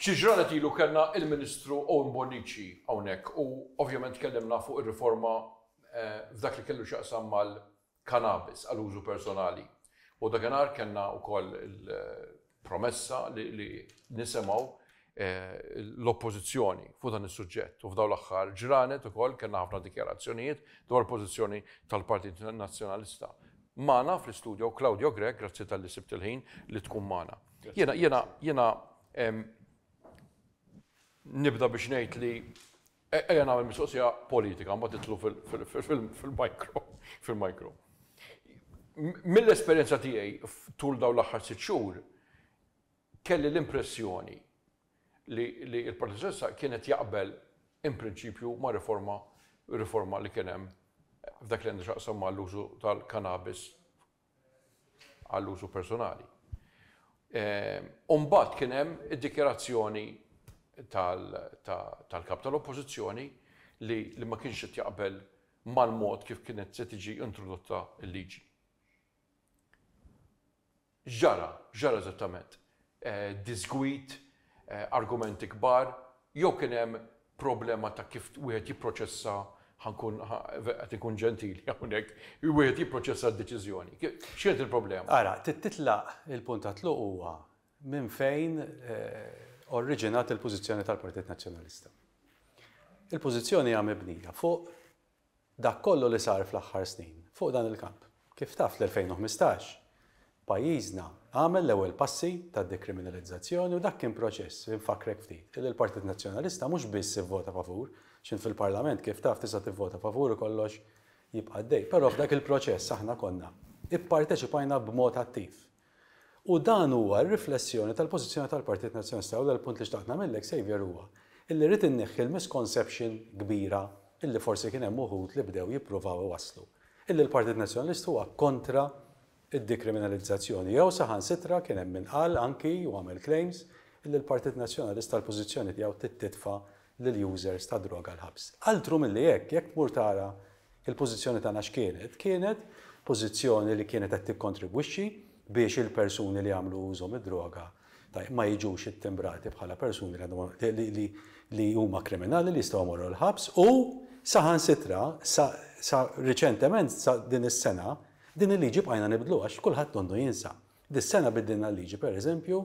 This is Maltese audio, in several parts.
Xi ġranet ilu kellna il-Ministru Owen Bonnici hawnhekk u ovvjament tkellimna fuq ir-riforma f'dak li kellu x'jaqsam kannabis għal użu personali. U dakinhar kellna wkoll il-promessa li nisimgħu l-oppożizzjoni fuq dan is-suġġett. U f'dawn l-aħħar ġranet ukoll kellna ħafna dikjarazzjonijiet dwar il-pożizzjoni tal-Partit Nazzjonalista. Magħna fl-istudjo Claudio Grech, grazzi talli sibt il-ħin li tkun magħna. Jiena nibda biex ngħid li Ejja nagħmel mistoqsija politika mbagħad nidħlu fil-micro, fil-micro. Mill-esperjenza tiegħi tul dawn l-aħħar sitt xhur kelli l-impressjoni li l-Partit Soċjalista kien qed jaqbel in prinċipju ma' riforma, riforma li kien hemm f'dak li għandu x'jaqsam mal-użu tal-kannabis għall-użu personali. U mbagħad kien hemm id-dikjarazzjoni tal-Kap tal-Oppożizzjoni li ma kienx qed jaqbel mal-mod kif kienet se tiġi introdotta l-liġi. X'ġara? X'ġara eżattament? disgwid, argumenti kbar, jew kien hemm problema ta' kif wieħed jipproċessa, ħa nkun, qed inkun ġentili hawnhekk, wieħed jipproċessa d-deċiżjoni? X'kienet il-problema? Ara, titlaq, il-punt ta' tluq huwa minn fejn orriġinat il-pożizzjoni tal-Partit Nazzjonalista. Il-pożizzjoni hija mibnija fuq Dak kollu li sar fl-aħħar snin fuq dan il-kamp. Kif taf fl-2015 pajjiżna għamel l-ewwel passi tad-dekriminalizzazzjoni u dak kien proċess, infakkrek ftit, li l-Partit Nazzjonalista mhux biss ivvota favur, x'int fil-Parlament kif taf tista' tivvota favur u kollox jibqa' għaddej, però f'dak il-proċess aħna konna pparteċipajna b'mod attiv. U dan huwa r-riflessjoni tal-pożizzjoni tal-Partit Nazzjonalista. L-ewwel punt li xtaqt nagħmel lilek, Saviour, huwa illi rrid inneħħi l-misconception kbira illi forsi kien hemm uħud li bdew jippruvaw iwasslu, illi l-Partit Nazzjonalist huwa kontra d-dekriminalizzazzjoni. Jew saħansitra kien hemm min qal anki, u għamel claims, illi l-Partit Nazzjonalista l-pożizzjoni tiegħu trid titfa' lill-users tad-droga l-ħabs. Altru milli hekk, jekk tmur tara l-pożizzjoni tagħna x'kienet, kienet pożizzjoni li kienet qed tikkontribwixxi biex il-persuni li jagħmlu użu mid-droga ma jiġux ittimbrati bħala persuni li għandhom li li huma kriminali li jistgħu jmorru l-ħabs u saħansitra sa, sa riċentement sa din is-sena din il-liġi bqajna nibdluha għax kulħadd donnu jinsa. Dis-sena biddilna l-liġi, per eżempju,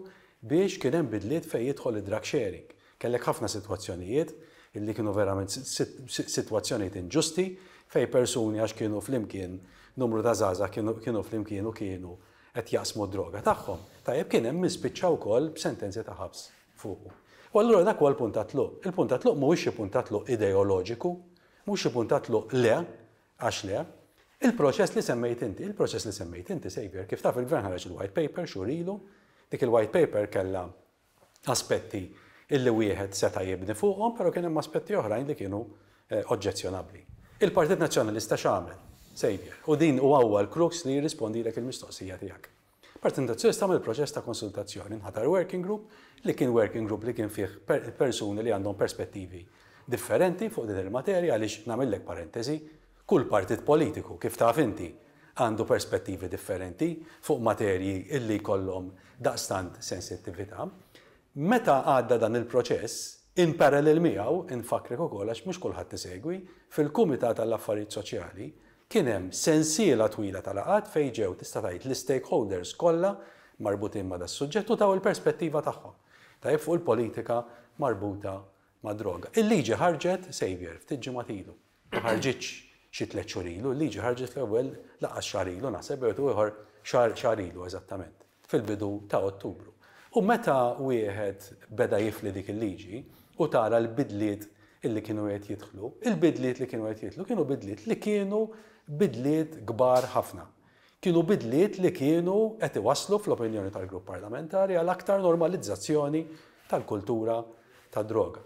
biex kien hemm bidliet fejn jidħol id-drug sharing. Kellek ħafna sitwazzjonijiet li kienu verament sitwazzjonijiet inġusti fejn persuni għax kienu flimkien, numru ta' żgħażagħ kienu kienu flimkien u kienu qed jaqsmu d-droga tagħhom, tajjeb kien hemm min spiċċa wkoll b'sentenzi ta' ħabs fuqu. U allura dak huwa l-punt ta' tluq. Il-punt ta' tluq mhuwiex xi punt ta' tluq ideoloġiku, mhux xi punt ta' tluq le, Għax le? Il-proċess li semmejt inti, il-proċess li semmejt inti, Saviour, kif taf il-Gvern ħareġ il-White Paper xhur ilu, dik il-White Paper kellha aspetti illi wieħed seta' jibni fuqhom, però kien hemm aspetti oħrajn li kienu oġġezzjonabbli. Il-Partit Nazzjonalista x'għamel, Saviour? U din u hawa l-crux li jirrispondilek il-mistoqsija tiegħek. Preżentazzjoni tagħmel proċess ta' konsultazzjoni mħatar working group li kien working group li kien fih persuni li għandhom perspettivi differenti fuq din il-materja għaliex nagħmillek parentesi, kull partit politiku, kif taf inti, għandu perspettivi differenti fuq materji illi jkollhom daqstant sensittività. Meta għadda dan il-proċess, in parallel miegħu, infakkrek ukoll għax mhux kulħadd isegwi, fil-Kumitat għall-Affarijiet Soċjali, Kien hemm sensiela twila ta' laqgħat fejn ġew tista' tgħid l-istakeholders kollha marbutin ma' das-suġġett u taw il-perspettiva tagħhom, tajjeb fuq il-politika marbuta mad-droga. Il-liġi ħarġet, Saviour, ftit ġimgħat ilu. Ma ħarġitx xi tliet xhur ilu, il-liġi ħarġet fl-ewwel, lanqas xahar ilu naħseb, jew ieħor xahar xahar ilu eżattament. fil-bidu ta' Ottubru. U meta wieħed beda jifli dik il-liġi u tara l-bidliet li kienu qed jidħlu, il-bidliet li kienu qed jidħlu kienu bidliet li kienu bidliet kbar ħafna. Kienu bidliet li kienu qed iwasslu, fl-opinjoni tal-Grupp Parlamentari, għal aktar normalizzazzjoni tal-kultura tad-droga.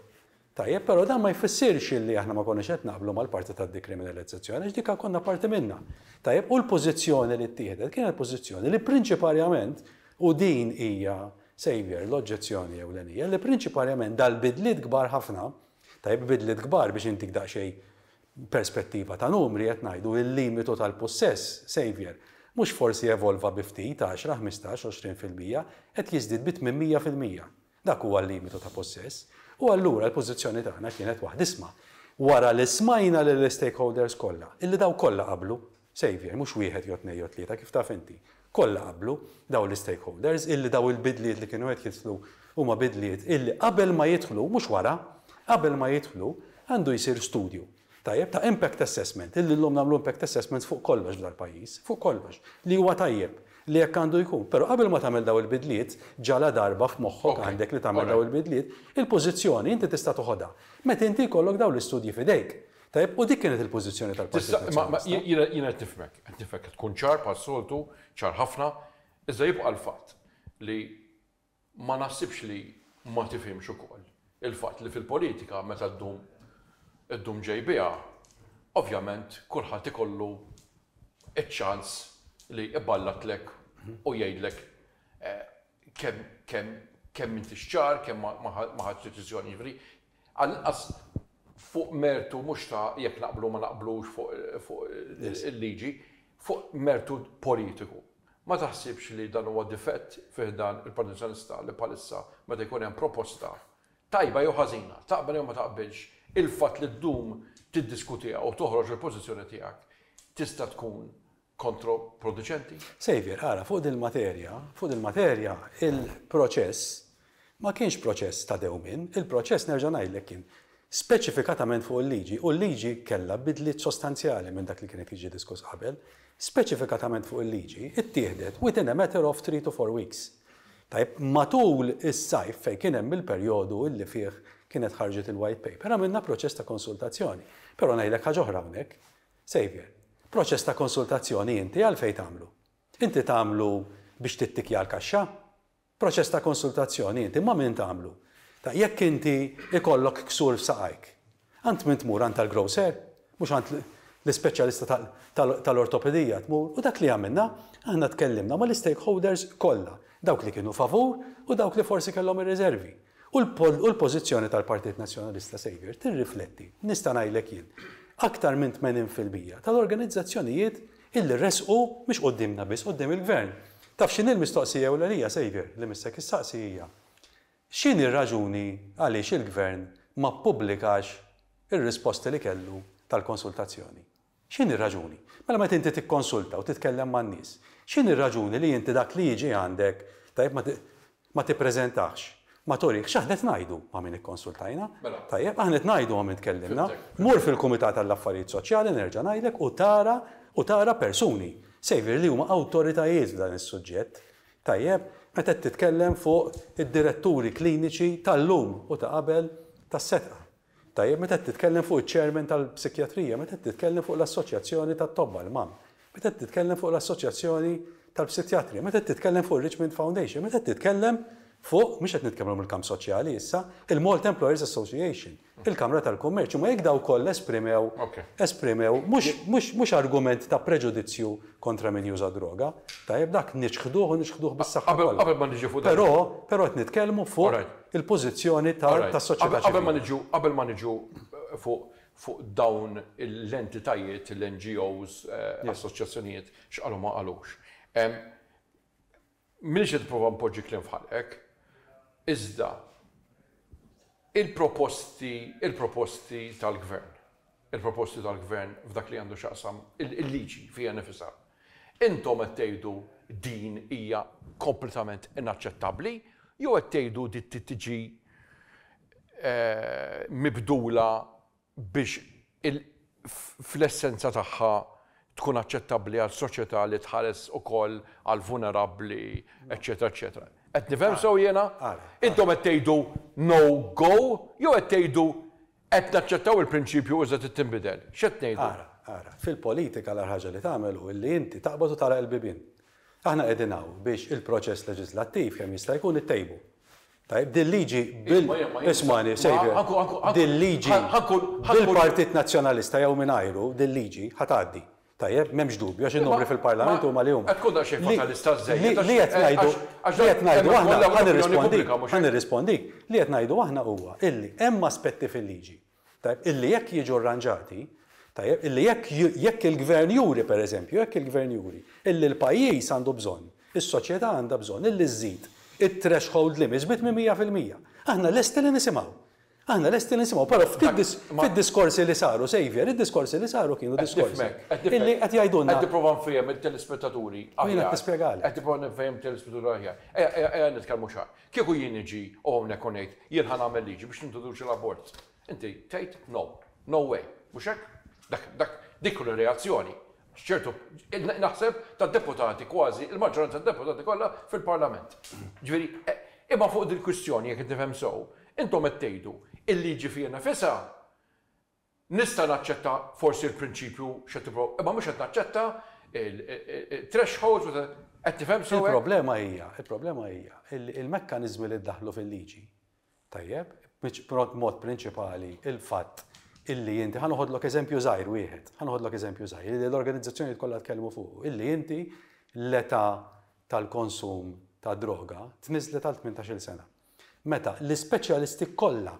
Tajjeb, però dan ma jfissirx illi aħna ma konniex qed naqblu mal-parti tad-dekriminalizzazzjoni għax dik konna parti minnha. Tajjeb, u l-pożizzjoni li ttieħdet kienet pożizzjoni li prinċiparjament, u din hija, Saviour, l-oġġezzjoni ewlenija, li prinċiparjament dal-bidliet kbar ħafna, tajjeb, bidliet kbar biex intik daqsxejn perspettiva ta' numri qed ngħidu il-limitu tal-pussess, Saviour, mhux forsi evolva bi ftit, għaxra, ħmistax, għoxrin fil-mija, qed jiżdied bi tmien mija fil-mija. Dak huwa l-limitu ta' pussess u allura l-pożizzjoni tagħna kienet waħd'isma. Wara li smajna lill-istakeholders kollha, illi dawk kollha qablu, Saviour, mhux wieħed jew tnejn jew tlieta kif taf inti, kollha qablu dawn l-istakeholders illi dawn il-bidliet li kienu qed jidħlu huma bidliet illi qabel ma jidħlu, mhux wara, qabel ma jidħlu, għandu jsir studju. Tajjeb, ta' impact assessment, illi llum nagħmlu impact assessments fuq kollox f'dal-pajjiż, fuq kollox, li huwa tajjeb, li hekk għandu jkun. Però qabel ma tagħmel dawn il-bidliet, ġaladarba f'moħħok għandek li tagħmel dawn il-bidliet, il-pożizzjoni inti tista' toħodha meta inti jkollok dawn l-istudji f'idejk. Tajjeb, u dik kienet il-pożizzjoni tal-Partit Nazzjonalista. Jiena qed nifhmek, qed nifhmek qed tkun ċar bħas-soltu, ċar ħafna, iżda jibqa' l-fatt li Ma naħsibx li ma tifhimx ukoll il-fatt li fil-politika meta ddum iddum ġej biha, ovvjament kulħadd ikollu ċ-ċans li iballatlek u jgħidlek kemm kemm kemm m'intix ċar, kemm ma ħadtx deċiżjoni, jiġifieri Għall-inqas fuq mertu mhux ta' jekk naqblu u ma naqblux fuq il-liġi, fuq mertu politiku. Ma taħsibx li dan huwa difett fi ħdan il-Partit Nazzjonalista li bħalissa meta jkun hemm proposta, tajba jew ħażina, taqbel jew ma taqbilx, il-fatt li ddum tiddiskutiha u toħroġ il-pożizzjoni tiegħek tista' tkun kontroproduċenti? Saviour, ara, fuq dil-materja, fuq dil-materja, il-proċess ma kienx proċess ta' dewmien, il-proċess nerġa' ngħidlek kien speċifikatament fuq il-liġi, u l-liġi kellha bidliet sostanzjali minn dak li kien qed jiġi diskuss qabel, speċifikatament fuq il-liġi, ittieħdet within a matter of three to four weeks. Tajb, matul is-sajf fejn kien hemm il-perjodu illi fih kienet ħarġet il-white paper, għamilna proċess ta' konsultazzjoni. Però ngħidlek ħaġa oħra hawnhekk, Saviour, Proċess ta' konsultazzjoni inti għalfejn tagħmlu? Inti tagħmlu biex tittikkja l-kaxxa? Proċess ta' konsultazzjoni inti ma' min tagħmlu? Ta' jekk inti ikollok ksur f'saqajk, għand min tmur għand tal-grocer? Mhux għand l-ispeċjalista tal-ortopedija tmur? U dak li għamilna, aħna tkellimna mal-istakeholders kollha, dawk li kienu favur u dawk li forsi kellhom ir-riservi. U l-pożizzjoni tal-Partit Nazzjonalista Saviour tirrifletti, nista' ngħidlek jien, aktar minn tmenin fil-mija tal-organizzazzjonijiet illi resqu mhux quddiemna biss, quddiem il-Gvern. Taf x'inhi l-mistoqsija ewlenija, Saviour, li missek issaqsi hija, x'inhi r-raġuni għaliex il-Gvern ma ppubblikax ir-risposti li kellu tal-konsultazzjoni? X'inhi r-raġuni? Mela meta inti tikkonsulta u titkellem man-nies, x'inhi r-raġuni li inti dak li jiġi għandek, tajjeb, ma, ma tippreżentahx, ma turihx? Aħna qed ngħidu ma' min ikkonsultajna, tajjeb, aħna qed ngħidu ma' min tkellimna, mur fil-Kumitat għall-Affarijiet Soċjali, nerġa' ngħidlek, u tara, u tara persuni, savior, li huma awtoritajiet f'dan is-suġġett, tajjeb, meta qed titkellem fuq id-diretturi kliniċi tal-lum u ta' qabel tas-setgħa. Tajjeb, meta qed titkellem fuq iċ-chairman tal-psikjatrija, meta qed titkellem fuq l-assoċjazzjoni tat-tobba, l-MAM, meta qed titkellem fuq l-assoċjazzjoni tal-psitjatri, meta qed titkellem fuq ir-Richmond Foundation, meta qed titkellem fuq, mhux qed nitkellmu mill-kamp soċjali issa, il-Malta Employers Association, il-Kamra tal-Kummerċ, imma jekk dawn kollha esprimew, esprimew mhux, mhux, mhux argument ta' preġudizzju kontra min juża d-droga, tajjeb, dak niċħduh u niċħduh bis-saħħa kollha. Qabel, qabel ma niġu fuq dan. Però, però qed nitkellmu fuq. il-pożizzjoni tas-soċjetà ċivili. Qabel ma niġu, qabel ma niġu fuq fuq dawn l-entitajiet, l-NGOs, assoċjazzjonijiet, x'qalu ma qalux. M'iniex qed nipprova npoġġi kliem f'ħalqek, iżda il-proposti il-proposti tal-Gvern, il-proposti tal-Gvern f'dak li għandu x'jaqsam il-liġi fiha nnifisha. Intom qed tgħidu din hija kompletament inaċċettabbli jew qed tgħidu din trid tiġi mibdula biex fl-essenza tagħha tkun aċċettabbli għal soċjetà li tħares ukoll għall-vulnerabbli, eċċetera, eċċetera. Qed nifhem sew jiena? Intom qed tgħidu no go jew qed tgħidu Qed naċċettaw il-prinċipju uża trid tinbidel. X'qed ngħidu? Ara, ara. Fil-politika l-agħar ħaġa li tagħmel hu li inti taqbad u tagħlaq il-bibien. Aħna qegħdin hawn biex il-proċess leġiżlattiv kemm jista' jkun ittejbu. Tajjeb, dil-liġi bil ismagħni, Saviour, dil-liġi bil-Partit Nazzjonalista jew mingħajru, dil-liġi ħa tgħaddi. Tajjeb, m'hemmx dubju, għax in-numri fil-Parlament huma li huma. Qed tkun daqsxejn fatalista żżejjed għax. Li qed ngħidu, li qed ngħidu aħna, ħa nirrispondik, ħa nirrispondik, li qed ngħidu aħna huwa illi hemm aspetti fil-liġi, tajjeb, illi jekk jiġu rranġati, tajjeb, illi jekk jekk il-Gvern juri, pereżempju, jekk il-Gvern juri illi l-pajjiż għandu bżonn, is-soċjetà għandha bżonn illi żżid it-threshold limits bi 800 fil-mija, aħna lesti li nisimgħu. Aħna lesti nisimgħu, però ftit fid-diskorsi li saru, Saviour, id-diskorsi li saru kienu diskorsi illi qed jgħidulna. Qed nipprova nfehhem it-telespettaturi aħjar. Min qed tispjegali? Qed nipprova nfehhem it-telespettaturi aħjar. Ejja, ejja nitkellmu ċar. Kieku jien niġi u hawnhekk u ngħid, jien ħa nagħmel liġi biex nintroduċi l-abort. Inti tgħid no. No way. Mhux hekk? Dak, dak, dik tkun ir-reazzjoni. Ċertu, naħseb, tad-deputati, kważi l-maġġoranza tad-deputati kollha fil-Parlament. Ġifieri, imma fuq dil-kwistjoni, jekk qed nifhem sew, intom qed tgħidu, il-liġi fiha nifisha, nista' naċċetta forsi l-prinċipju x'qed tipprova, imma mhux qed naċċetta thresholds, qed nifhem sew hekk? Il-problema hija, il-problema hija li l-mekkaniżmi li ddaħħlu fil-liġi Tajjeb, biex b'mod prinċipali il-fatt illi inti, ħa noħodlok eżempju żgħir wieħed, ħa noħodlok eżempju żgħir, li l-organizzazzjonijiet kollha tkellmu fuqu, illi inti l-età tal-konsum ta' droga tniżlet għal 18-il sena. Meta l-ispeċjalisti kollha,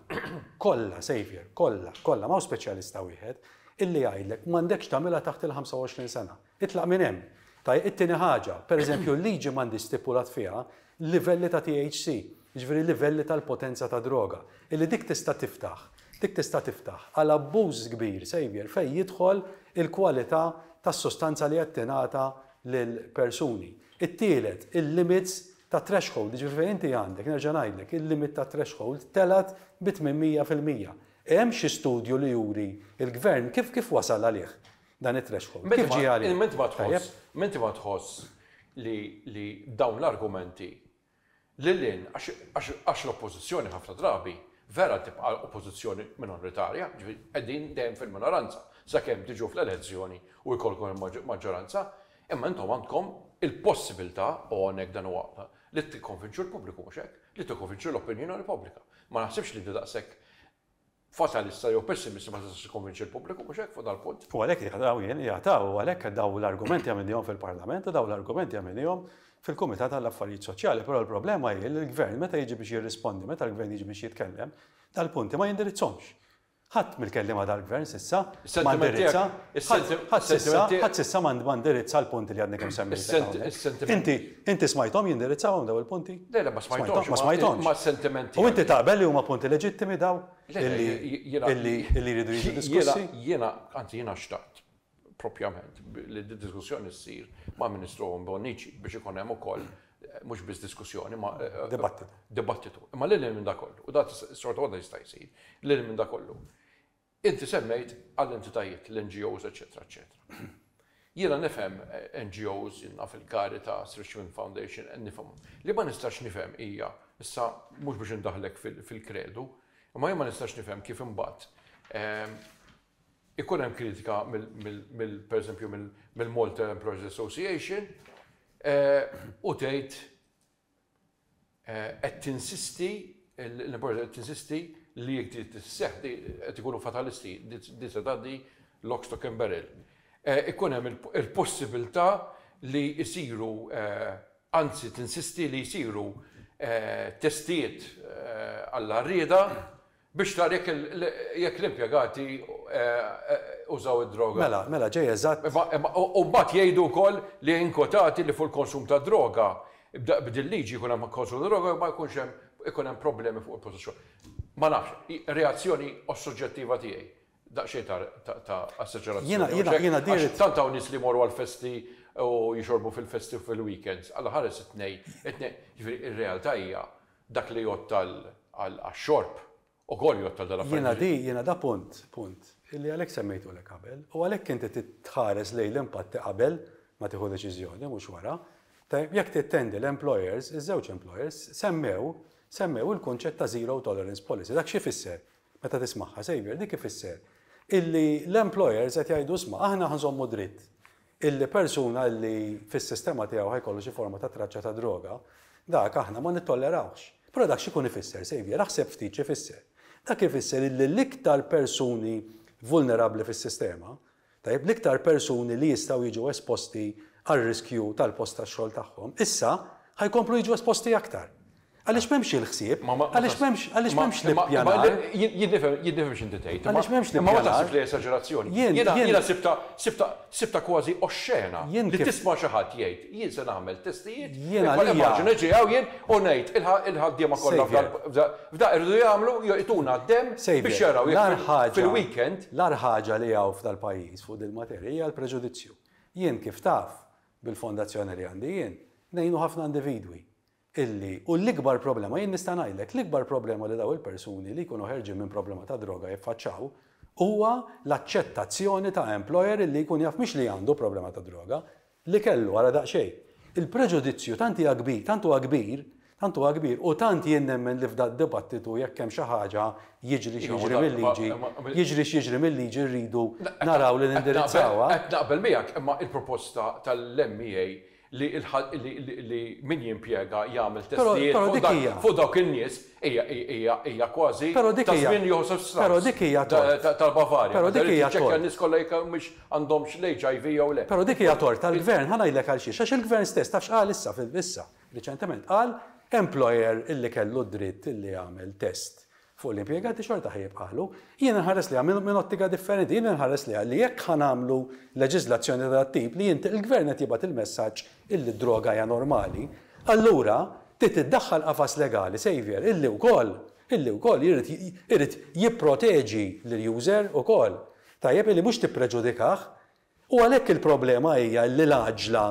kollha Xavier, kollha, kollha ma' speċjalista wieħed, illi jgħidlek m'għandekx tagħmilha taħt il-25 sena. Itlaq minn hemm. Taj, it-tieni ħaġa, pereżempju l-liġi m'għandi stipulat fiha livelli ta' THC, jiġifieri livelli tal-potenza ta' droga, illi dik tista' tiftaħ, dik tista' tiftaħ għal abbuż kbir, Saviour, fejn jidħol il-kwalità tas-sustanza li qed tingħata lill-persuni. It-tielet, il-limits ta' threshold, jiġifieri fejn inti għandek, nerġa' ngħidlek, il-limit ta' threshold telgħet bi 800 fil-mija. Hemm xi studju li juri l-Gvern kif kif wasal għalih? dan it-threshold. Kif ġie għalik? M'inti ma tħoss, m'inti ma tħoss li dawn l-argumenti lil hinn għax l-Oppożizzjoni ħafna drabi vera tibqa' Oppożizzjoni minoritarja, jiġifieri qegħdin dejjem fil-minoranza sakemm tiġu fl-elezzjoni u jkollkom il-maġġoranza, imma intom għandkom il-possibilità, u hawnhekk dan huwa, li tikkonvinċu l-pubbliku, mhux hekk? Li tikkonvinċu l-opinjoni pubblika. Ma naħsibx li inti daqshekk Fatalista jew pessimista ma tistax tikkonvinċi l-pubbliku, mhux hekk, fuq dal-punt? U għalhekk jaqtgħu jien, jaqtgħu, u għalhekk dawn l-argumenti għamilnihom fil-Parlament u dawn l-argumenti għamilnihom fil-Kumitat għall-Affarijiet Soċjali, però l-problema hi li l-Gvern meta jiġi biex jirrispondi, meta l-Gvern jiġi biex jitkellem, dal-punti ma jindirizzhomx. Ħadd mill-kelliema tal-Gvern s'issa ma ndirizza, ħadd s'issa, ħadd s'issa ma ndirizza l-punti li għadni kemm semmejt. Inti, Inti smajthom jindirizzawhom dawn il-punti? Le, le, ma smajthomx. Ma smajthomx. Imma s-sentiment tiegħi. U inti taqbel li huma punti leġittimi dawn li jridu jiġu diskussi? Jiena, anzi jiena xtaqt propjament li d-diskussjoni ssir mal-Ministru Bonnici biex ikun hemm ukoll mhux biss diskussjoni ma dibattitu. Dibattitu. Imma lil minn dak kollu, u dak xorta waħda jista' jsir, lil minn dak kollu. Inti semmejt għall-entitajiet, l-NGOs eċċetera eċċetera. Jiena nifhem NGOs, jien naf il-Caritas, Richmond Foundation, nifhimhom. Li ma nistax nifhem hija, issa mhux biex indaħħlek fil-kredu, imma jien ma nistax nifhem kif imbagħad ikun hemm kritika mill, pereżempju, mill-Malta Employers Association u tgħid Qed tinsisti l-importanza tinsisti li jekk din tisseħħ qed ikunu fatalisti, din se tgħaddi lock, stock and barrel. Ikun hemm il-possibilità li jsiru anzi tinsisti li jsiru testijiet għall-għarrieda Biex tara jekk jekk l-impjegati użaw id-droga. Mela, mela, ġej eżatt. U mbagħad jgħidu wkoll li inkwetati li fuq il-konsum tad-droga, b'dil-liġi jkun hemm konsum tad-droga ma jkunx hemm ikun hemm problemi fuq il-post tax-xogħol. Ma nafx, reazzjoni ossuġġettiva tiegħi, daqsxejn ta' esaġerazzjoni. Jiena, jiena, jiena diri. Għax tant hawn nies li jmorru għall-festi u jixorbu fil-festi u fil-weekends. Alla ħares it-tnejn, it-tnejn, jiġifieri r-realtà hija Dak li jgħodd għax-xorb, ukoll jgħodd għal dal-affarijiet. Jiena di, jiena da punt, punt, illi għalhekk semmejtulek qabel, u għalhekk inti trid tħares lejn l-impatti qabel ma tieħu deċiżjoni, mhux wara. Tajjeb, jekk tittendi l-employers, iż-żewġ employers, semmew, semmew il-kunċett ta' zero tolerance policy. Dak x'ifisser? Meta tismagħha, Saviour, dik ifisser illi l-employers qed jgħidu isma' aħna ħa nżommu dritt illi persuna illi fis-sistema tiegħu ħa jkollu xi forma ta' traċċa ta' droga, dak aħna ma nittollerawhx. Però dak x'ikun ifisser, Saviour? Aħseb ftit x'ifisser. Dak ifisser illi l-iktar persuni vulnerabbli fis-sistema, tajjeb, l-iktar persuni li jistgħu jiġu esposti għar-riskju tal-post tax-xogħol tagħhom, issa ħa jkomplu jiġu esposti aktar. Għaliex m'hemmx il-ħsieb? Għaliex m'hemmx, għaliex m'hemmx l-ippjanar? Jidnifhem, jidnifhem x'inti tgħid. Għaliex m'hemmx l-ippjanar? Imma ma taħsibx li hija esaġerazzjoni? Jien, jiena, jiena sibtha, sibtha, sibtha kważi oxxena li tisma' xi ħadd jgħid, jien se nagħmel testijiet, jiena li immaġina niġi hawn jien u ngħid il-ħaddiema kollha f'da jridu jagħmlu, jagħtuna d-demm biex jaraw jekk fil-weekend. L-agħar ħaġa li hawn f'dal-pajjiż fuq dil-materja hija l-preġudizzju. Jien kif taf, bil-fondazzjoni li għandi jien, ngħinu ħafna individwi. illi u l-ikbar problema, jien nista' ngħidlek, l-ikbar problema li dawn il-persuni li jkunu ħerġin minn problema ta' droga jiffaċċaw huwa l-aċċettazzjoni ta' employer illi jkun jaf mhix li għandu problema ta' droga, li kellu ara daqsxejn. Il-preġudizzju tant hija kbir, tant huwa kbir, tant huwa kbir u tant jien nemmen li f'da d-dibattitu jekk hemm xi ħaġa jiġri x'jiġri mill-liġi, jiġri x'jiġri mill-liġi rridu naraw li nindirizzawha. Qed naqbel miegħek imma l-proposta tal-MEA li min jimpjega jagħmel testijiet fuq dawk in-nies hija kważi ta' żmien Josef Strauss tal-Bavarja meta jrid jiċċekkja n-nies kollha jekk humiex għandhomx l-HIV jew le. Però dik hija tort tal-Gvern, ħa ngħidlek għalxiex, għax il-Gvern stess taf x'qal issa, issa, riċentement, qal employer illi kellu d-dritt illi jagħmel test fuq l-impjegati xorta ħa jibqagħlu. Jiena nħares lejha minn minn ottika differenti. Jiena nħares lejha li jekk ħa nagħmlu leġiżlazzjoni ta' dat-tip li inti l-Gvern qed jibgħat il-messaġġ illi d-droga hija normali, allura trid iddaħħal qafas legali, Saviour, illi wkoll illi wkoll irid irid jipproteġi lill-user ukoll. Tajjeb illi mhux tippreġudikah U għalhekk il-problema hija li l-għaġġla,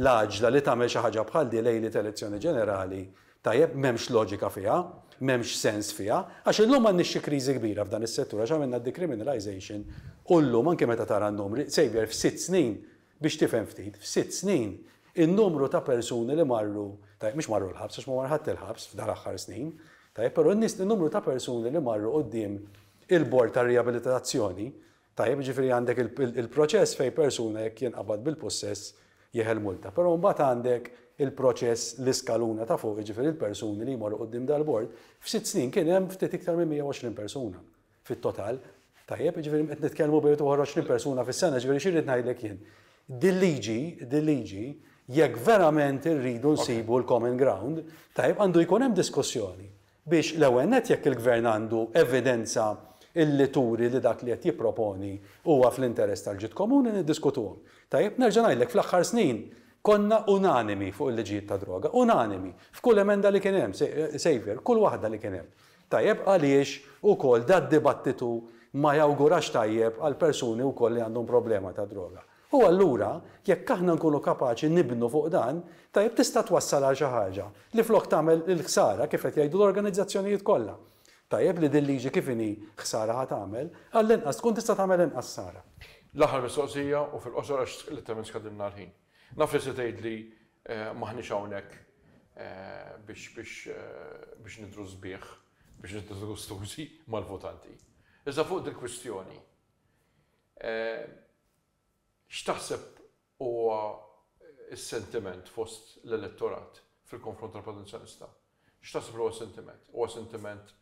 l-għaġġla li tagħmel xi ħaġa bħal din lejliet elezzjoni ġenerali, tajjeb, m'hemmx loġika fiha, m'hemmx sens fiha, għax illum m'għandniex xi kriżi kbira f'dan is-settur għax għamilna d-decriminalization u llum anki meta tara n-numri, Xavier, f'sitt snin, biex tifhem ftit, f'sitt snin, in-numru ta' persuni li marru, tajjeb, mhux marru l-ħabs għax ma mar ħadd il-ħabs f'dal-aħħar snin, tajjeb, però n-nies, in-numru ta' persuni li marru quddiem il-bord tar-riabilitatazzjoni, Tajjeb, jiġifieri għandek il-proċess fejn persuna jekk jinqabad bil-pussess jieħe l-multa. Però mbagħad għandek il-proċess l-iskaluna ta' fuq, jiġifieri l-persuni li jmorru quddiem dal-bord. F'sitt snin kien hemm ftit iktar minn 120 persuna fit-total. Tajjeb, jiġifieri qed nitkellmu bejn 21 persuna fis-sena, jiġifieri xi rrid ngħidlek jien. Dil-liġi, dil-liġi, jekk verament irridu nsibu l-common ground, tajjeb għandu jkun hemm diskussjoni. biex, l-ewwel nett, jekk il-Gvern għandu evidenza li turi li dak li qed jipproponi huwa fl-interess tal-ġid komuni niddiskutuhom. Tajjeb, nerġa' ngħidlek, fl-aħħar snin konna unanimi fuq il-liġijiet tad-droga, unanimi, f'kull emenda li kien hemm, Saviour, kull waħda li kien hemm. Tajjeb, għaliex ukoll dad-dibattitu ma jawgurax tajjeb għall-persuni wkoll li għandhom problema tad-droga? U allura, jekk aħna nkunu kapaċi nibnu fuq dan, tajjeb tista' twassal għal xi ħaġa li flok tagħmel il-ħsara kif qed jgħidu l-organizzazzjonijiet kollha. Tajjeb li dil-liġi kif inhi ħsara ħa tagħmel, għall-inqas tkun tista' tagħmel inqas ħsara. L-aħħar mistoqsija u fil-qosor għax litteralment skadilna l-ħin. Naf li se tgħidli m'aħniex hawnhekk biex biex biex nidhru sbieħ, biex nidhru gustużi mal-votanti. Iżda fuq dil-kwistjoni, X'taħseb huwa s-sentiment fost l-elettorat fil-konfront tal-Partit Nazzjonalista? X'taħseb li huwa s-sentiment? Huwa sentiment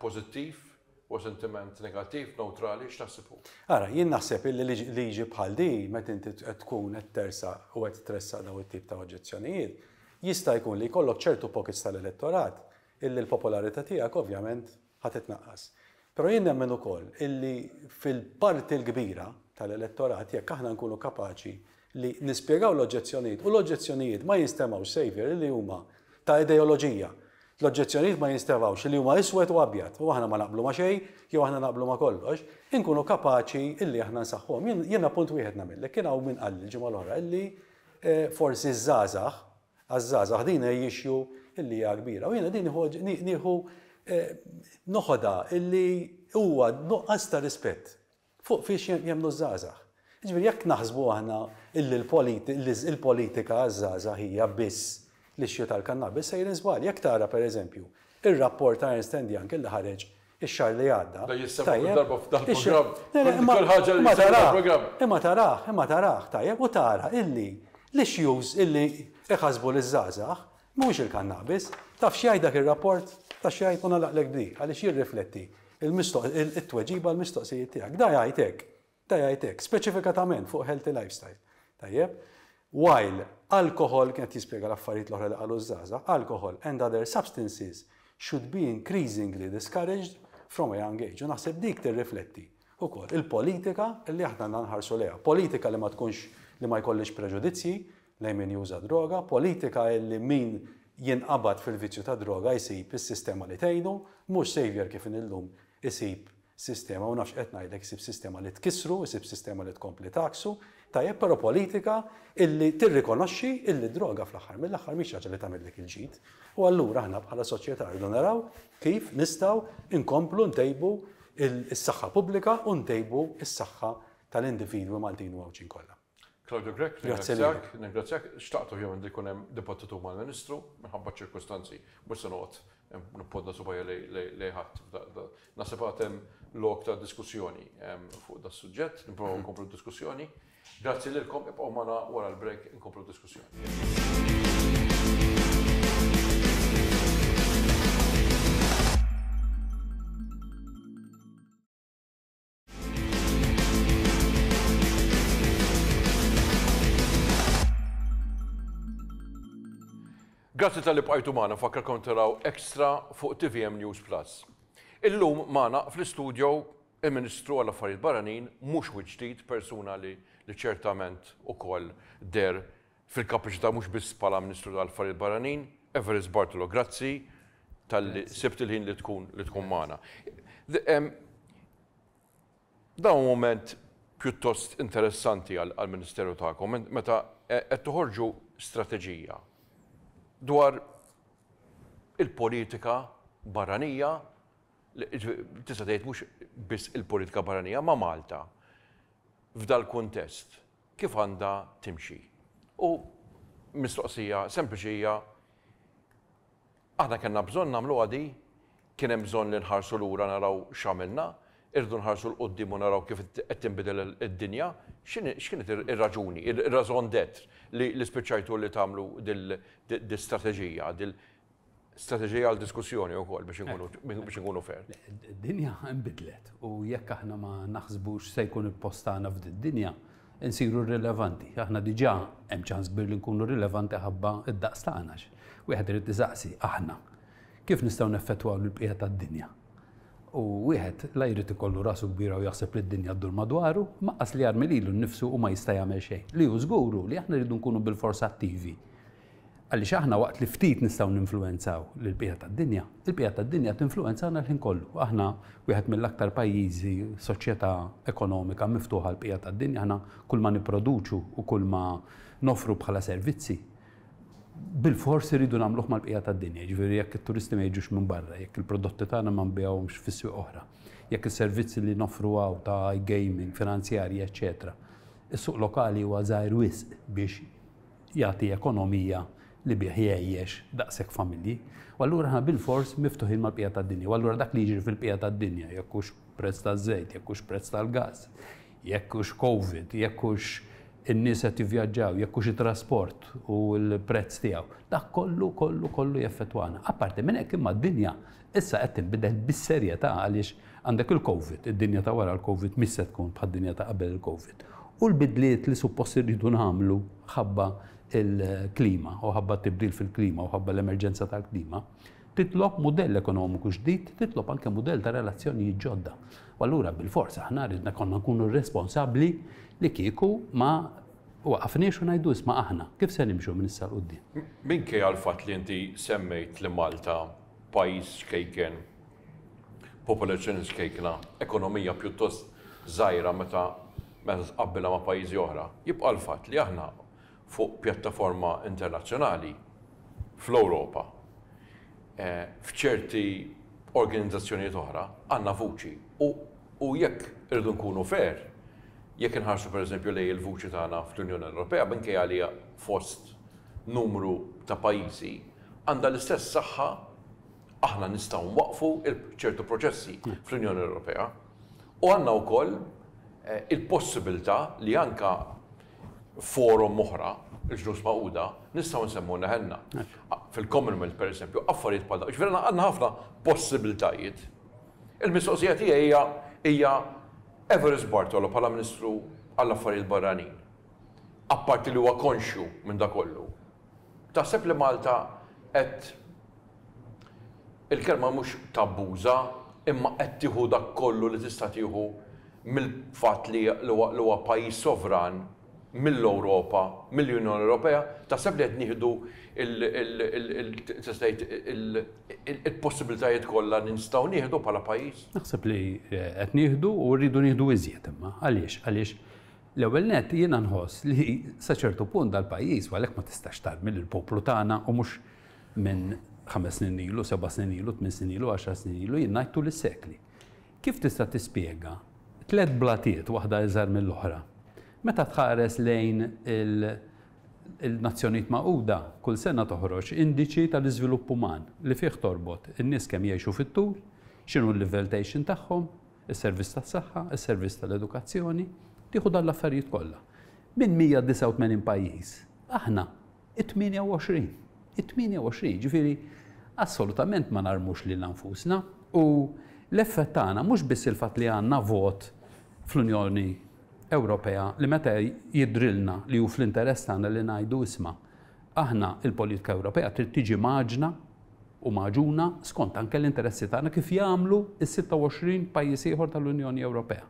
pożittiv? Huwa sentiment negattiv, newtrali? X'taħseb hu? Ara, jien naħseb illi liġi bħal din, meta inti qed tkun qed tersaq u qed tressaq dawn it-tip ta' oġġezzjonijiet, jista' jkun li jkollok ċertu pockets tal-elettorat illi l-popolarità tiegħek ovvjament ħa titnaqqas. Però jien nemmen ukoll illi fil-parti l-kbira tal-elettorat jekk aħna nkunu kapaċi li nispjegaw l-oġġezzjonijiet u l-oġġezzjonijiet ma jinstemgħux Saviour li huma ta' ideoloġija. L-oġġezzjonijiet ma jinstemgħux li huma iswed u abjad u aħna ma naqblu ma' xejn jew aħna naqblu ma' kollox, inkunu kapaċi illi aħna nsaħħuhom. Jien appunt wieħed nagħmillek, kien hawn min qalli l-ġimgħa l-oħra illi forsi ż-żgħażagħ Għaż-żgħażagħ din hi issue li hija kbira u jiena din nieħu noħodha li huwa nuqqas ta' rispett fuq fiex jemmnu ż-żgħażagħ. Jiġifieri jekk naħsbu aħna illi l-politika għaż-żgħażagħ hija biss l-issue tal-kannabis sejrin żball. Jekk tara pereżempju r-rapport ta' Ernst and Young illi ħareġ ix-xahar li għadda. Dan jissemma kull darba f'dan il-programm. Le, le, imma. Kull ħaġa li jissemma f'dan il-programm. Imma tarah, imma tarah, tajjeb, u tara illi l-issues illi iħassbu liż-żgħażagħ mhuwiex il-kannabis. Taf x'jgħid dak ir-rapport? Taf x'jgħid? U nagħlaqlek b'dik, għaliex jirrifletti it-tweġiba għall-mistoqsijiet tiegħek. Dan jgħid hekk, Ta' jgħid hekk, speċifikatament fuq healthy lifestyle. Tajjeb? While alcohol, kien qed jispjega l-affarijiet l-oħra li qalu ż-żgħażagħ, alcohol and other substances should be increasingly discouraged from a young age. U naħseb dik tirrifletti wkoll il-politika li aħna għandna nħarsu lejha. Politika li ma tkunx li ma jkollhiex preġudizzji, lejn min juża d-droga, politika illi min jinqabad fil-vizzju tad-droga jsib is-sistema li tgħinu, mhux saviour kif inhi llum, isib sistema, u nafx qed ngħidlek, isib sistema li tkissru, isib sistema li tkompli tgħakksu, tajjeb però politika illi tirrikonoxxi illi d-droga fl-aħħar mill-aħħar mhix xi ħaġa li tagħmillek il-ġid. U allura aħna bħala soċjetà rridu naraw kif nistgħu nkomplu ntejbu is-saħħa pubblika u ntejbu s-saħħa tal-individwi Maltin u Għawdxin kollha. Claudio Grech, nirringrazzjak, nirringrazzjak, xtaqt ovvjament li jkun hemm dibattitu mal-Ministru minħabba ċirkustanzi, mhux se noqgħod nipponda subajja lejn ħadd. Naħseb għad hemm lok ta' diskussjoni fuq da' suġġett, nipprovaw nkomplu diskussjoni. Grazzi lilkom, ibqgħu magħna wara l-break inkomplu diskussjoni. Grazzi tal-li bqajtu magħna fakkar konteraw ekstra fuq TVM News Plus. Illum magħna fl-istudio il-Ministru għal affarijiet Barranin mhux wiġdid persuna li ċertament ukoll der fil-kapaċità mhux biss bħala Ministru tal-Affarijiet Barranin, Everest Bartolo, grazzi talli sibt il-ħin li tkun li tkun magħna. Dan hu mument pjuttost interessanti għall-Ministeru tagħkom meta qed toħorġu strateġija dwar il-politika barranija, tista' tgħid mhux biss il-politika barranija ma' Malta f'dal-kuntest. kif għandha timxi. U mistoqsija sempliċi hija, aħna kellna bżonn nagħmluha di? Kien hemm bżonn li nħarsu lura naraw x'għamilna? Irridu nħarsu 'l quddiem u naraw kif qed tinbidel id-dinja? X'kienet ir-raġuni, ir-raison d'être li spiċċajtu li tagħmlu dil-strateġija, Strateġija għal diskussjoni wkoll biex inkunu fair. Id-dinja nbidlet u jekk aħna ma naħsbux se jkun il-post tagħna f'din dinja, insiru rrilevanti. Aħna diġà hemm ċans kbir li nkunu rrilevanti ħabba d-daqs tagħna. Wieħed irid isaqsi aħna kif nistgħu neffettwaw lill-bqija tad-dinja? U wieħed la jrid ikollu rasu kbira u jaħseb li d-dinja ddur madwaru, imma qas li jarmi lilu nnifsu u ma jista' jagħmel xejn. Li hu żgur hu li aħna rridu nkunu bilfors attivi Għaliex aħna waqt li ftit nistgħu ninfluwenzaw lill-bqija tad-dinja, il-bqija tad-dinja tinfluwenzana l-ħin kollu. Aħna wieħed mill-aktar pajjiżi, soċjetà ekonomika miftuħa għall-bqija tad-dinja. Aħna kulma nipproduċu u kulma noffru bħala servizzi, bilfors irridu nagħmluh mal-bqija tad-dinja. Jiġifieri jekk it-turisti ma jiġux minn barra, jekk il-prodotti tagħna ma nbigħuhomx fis-swieq oħra, jekk is-servizzi li noffru hawn ta' iGaming, finanzjarji, eċċetera, is-suq lokali huwa żgħir wisq biex jagħti ekonomija li bih jgħejjex daqshekk familji, u allura aħna bilfors miftuħin mal-bqija tad-dinja. U allura dak li jiġri fil-bqija tad-dinja, jekk hux prezz taż-żejt, jekk hux prezz tal-gass, jekk hux Covid, jekk hux in-nies qed jivvjaġġaw, jekk hux it-trasport u l-prezz tiegħu, dak kollu, kollu, kollu jeffettwana. Apparti minn hekk imma d-dinja Issa qed tinbidel bis-serjetà għaliex għandek il-Covid, id-dinja ta' wara l-Covid mhix se tkun bħad-dinja ta' qabel il-Covid. U l-bidliet li suppost irridu nagħmlu ħabba l-klima u ħabba t-tibdil fil-klima u ħabba l-emerġenza tal-klima titlob mudell ekonomiku ġdid, titlob anke mudell ta' relazzjonijiet ġodda. U allura bil-fors aħna ridna konna nkunu responsabbli li kieku ma waqafniex u ngħidu isma' aħna kif se nimxu minn issa l-qudiem. Minkejja l-fatt li inti semmejt li Malta Pajjiż ċkejken, popolazzjoni ċkejkna, ekonomija pjuttost żgħira meta meta tqabbilha ma' pajjiżi oħra, jibqa' l-fatt li aħna fuq pjattaforma internazzjonali fl-Ewropa, f'ċerti organizzazzjonijiet oħra, għandna vuċi. U u jekk irridu nkunu fair, jekk inħarsu pereżempju lejn il-vuċi tagħna fl-Unjoni Ewropea, minkejja li fost numru ta' pajjiżi, għandha l-istess saħħa, aħna nistgħu nwaqqfu ċertu proċessi fl-Unjoni Ewropea u għandna wkoll il-possibilità li anke forum oħra, il-Ġnus Magħquda, nistgħu nsemmu leħenna. Fil-Commonwealth, pereżempju, affarijiet bħal dawn. Jiġifieri għandna ħafna possibilitajiet. Il-mistoqsija tiegħi hija hija Everest Bartolo bħala Ministru għall-Affarijiet Barranin, apparti li huwa konxju minn dak kollu, Taħseb li Malta qed il-kelma mhux tabbuża imma qed tieħu dak kollu li tista' tieħu mill-fatt li huwa pajjiż sovran mill-Ewropa, mill-Unjoni Ewropea? Taħseb li qed nieħdu tista' tgħid il-possibilitajiet kollha li nistgħu nieħdu bħala pajjiż? Naħseb li qed nieħdu u rridu nieħdu iżjed imma. Għaliex? Għaliex L-ewwel nett, jiena nħoss li sa ċertu punt dal-pajjiż, u għalhekk ma tistax tarmi lill-poplu tagħna, u mhux minn ħames snin ilu, seba' snin ilu, tmien snin ilu, għaxar snin ilu, jien ngħid tul is-sekli. Kif tista' tispjega tliet blatiet, waħda iżgħar mill-oħra, meta tħares lejn il-Nazzjonijiet Magħquda kull sena toħroġ indiċi tal-iżvilupp uman li fih torbot in-nies kemm jgħixu fit-tul, x'inhu l-livell tgħixin tagħhom, is-servizz tas-saħħa, is-servizz tal-edukazzjoni, tieħu dawn l-affarijiet kollha. Minn 189 pajjiż, aħna it-28. It-28, ġifieri assolutament ma narmux lil nfusna u l-effett tagħna mhux biss il-fatt li għandna vot fl-Unjoni Ewropea li meta jidrilna li hu fl-interess tagħna li ngħidu isma' Aħna, il-politika Ewropea trid tiġi mgħaġġna u magħġuna skont anke l-interessi tagħna kif jagħmlu s-26 pajjiż ieħor tal-Unjoni Ewropea.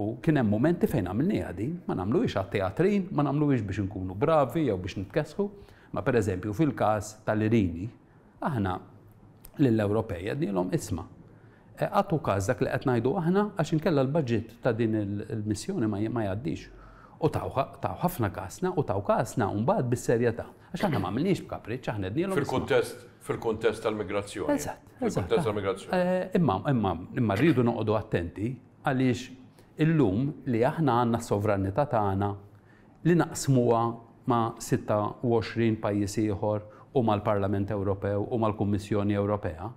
U kien hemm mumenti fejn għamilniha din, ma nagħmluhiex għat-teatrin, ma nagħmluhiex biex inkunu bravi jew biex nitkessħu, ma pereżempju fil-każ tal-Irini, aħna lill-Ewropej għednielhom isma', Eh, għatu każ dak li qed ngħidu aħna għax inkella l-budget ta' din il-missjoni ma jgħaddix. U taw ħafna kasna u taw kasna u mbagħad bis-serjetà. Għax aħna m'għamilniex b'kapriċċ aħna qednielhom. Fil-kuntest fil-kuntest tal-migrazzjoni. Eżatt. Fil-kuntest tal-migrazzjoni. Eh, imma imma imma rridu noqogħdu attenti għaliex illum li aħna għandna s-sovranità tagħna li naqsmuha ma' 26 pajjiż ieħor u mal-Parlament Ewropew u mal-Kummissjoni Ewropea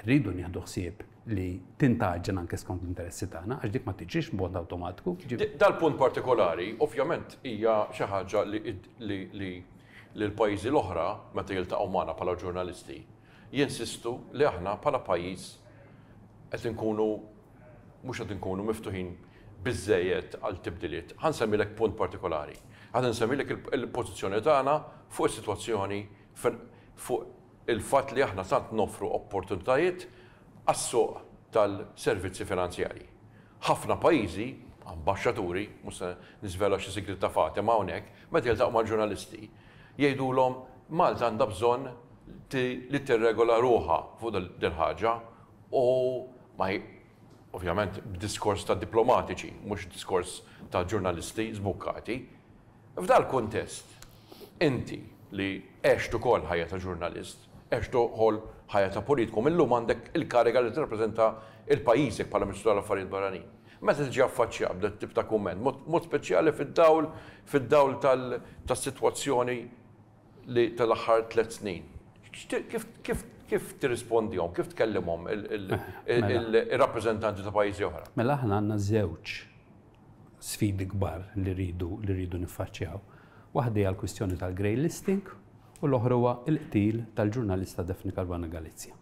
Irridu nieħdu ħsieb li tintgħaġġel anke skont l-interessi tagħna għax dik ma tiġrix b'mod awtomatku. Dal-punt partikolari, ovvjament, hija xi ħaġa li l-pajjiżi l-oħra, meta jiltaqgħu magħna bħala ġurnalisti, jinsistu li aħna bħala pajjiż qed inkunu mhux qed inkunu miftuħin biżżejjed għal tibdiliet. Ħa nsemmilek punt partikolari. Ħa nsemmilek il-pożizzjoni tagħna fuq is-sitwazzjoni fuq il-fatt li aħna tant noffru opportunitajiet għas-suq tal-servizzi finanzjarji. Ħafna pajjiżi, ambaxxaturi, mhux se niżvela xi sigriet ta' Fatima hawnhekk, meta jiltaqgħu mal-ġurnalisti, jgħidulhom Malta għandha bżonn li tirregola ruħha fuq dil-ħaġa u ma ovvjament b'diskors ta' diplomatiċi, mhux diskors ta' ġurnalisti żbukkati. F'dal-kuntest, inti li għext ukoll ħajja ta' ġurnalist, għext ukoll ħajja ta' politiku, mil-lum għandek il-kariga li tirrappreżenta l-pajjiżek bħala Ministru tal-Affarijiet Barranin. Meta tiġi affaċċjat b'dan it-tip ta' kumment, b'mod speċjali fid-dawl fid-dawl tal-sitwazzjoni, li tal-aħħar tliet snin. Kif tirrispondihom, kif tkellimhom ir-rappreżentanti ta' pajjiżi oħra? Mela aħna għandna żewġ sfidi kbar li rridu li rridu niffaċċjaw. Waħda hija l-kwistjoni tal-grey listing u l-oħra huwa l-qtil tal-ġurnalista Daphne Caruana Galizia.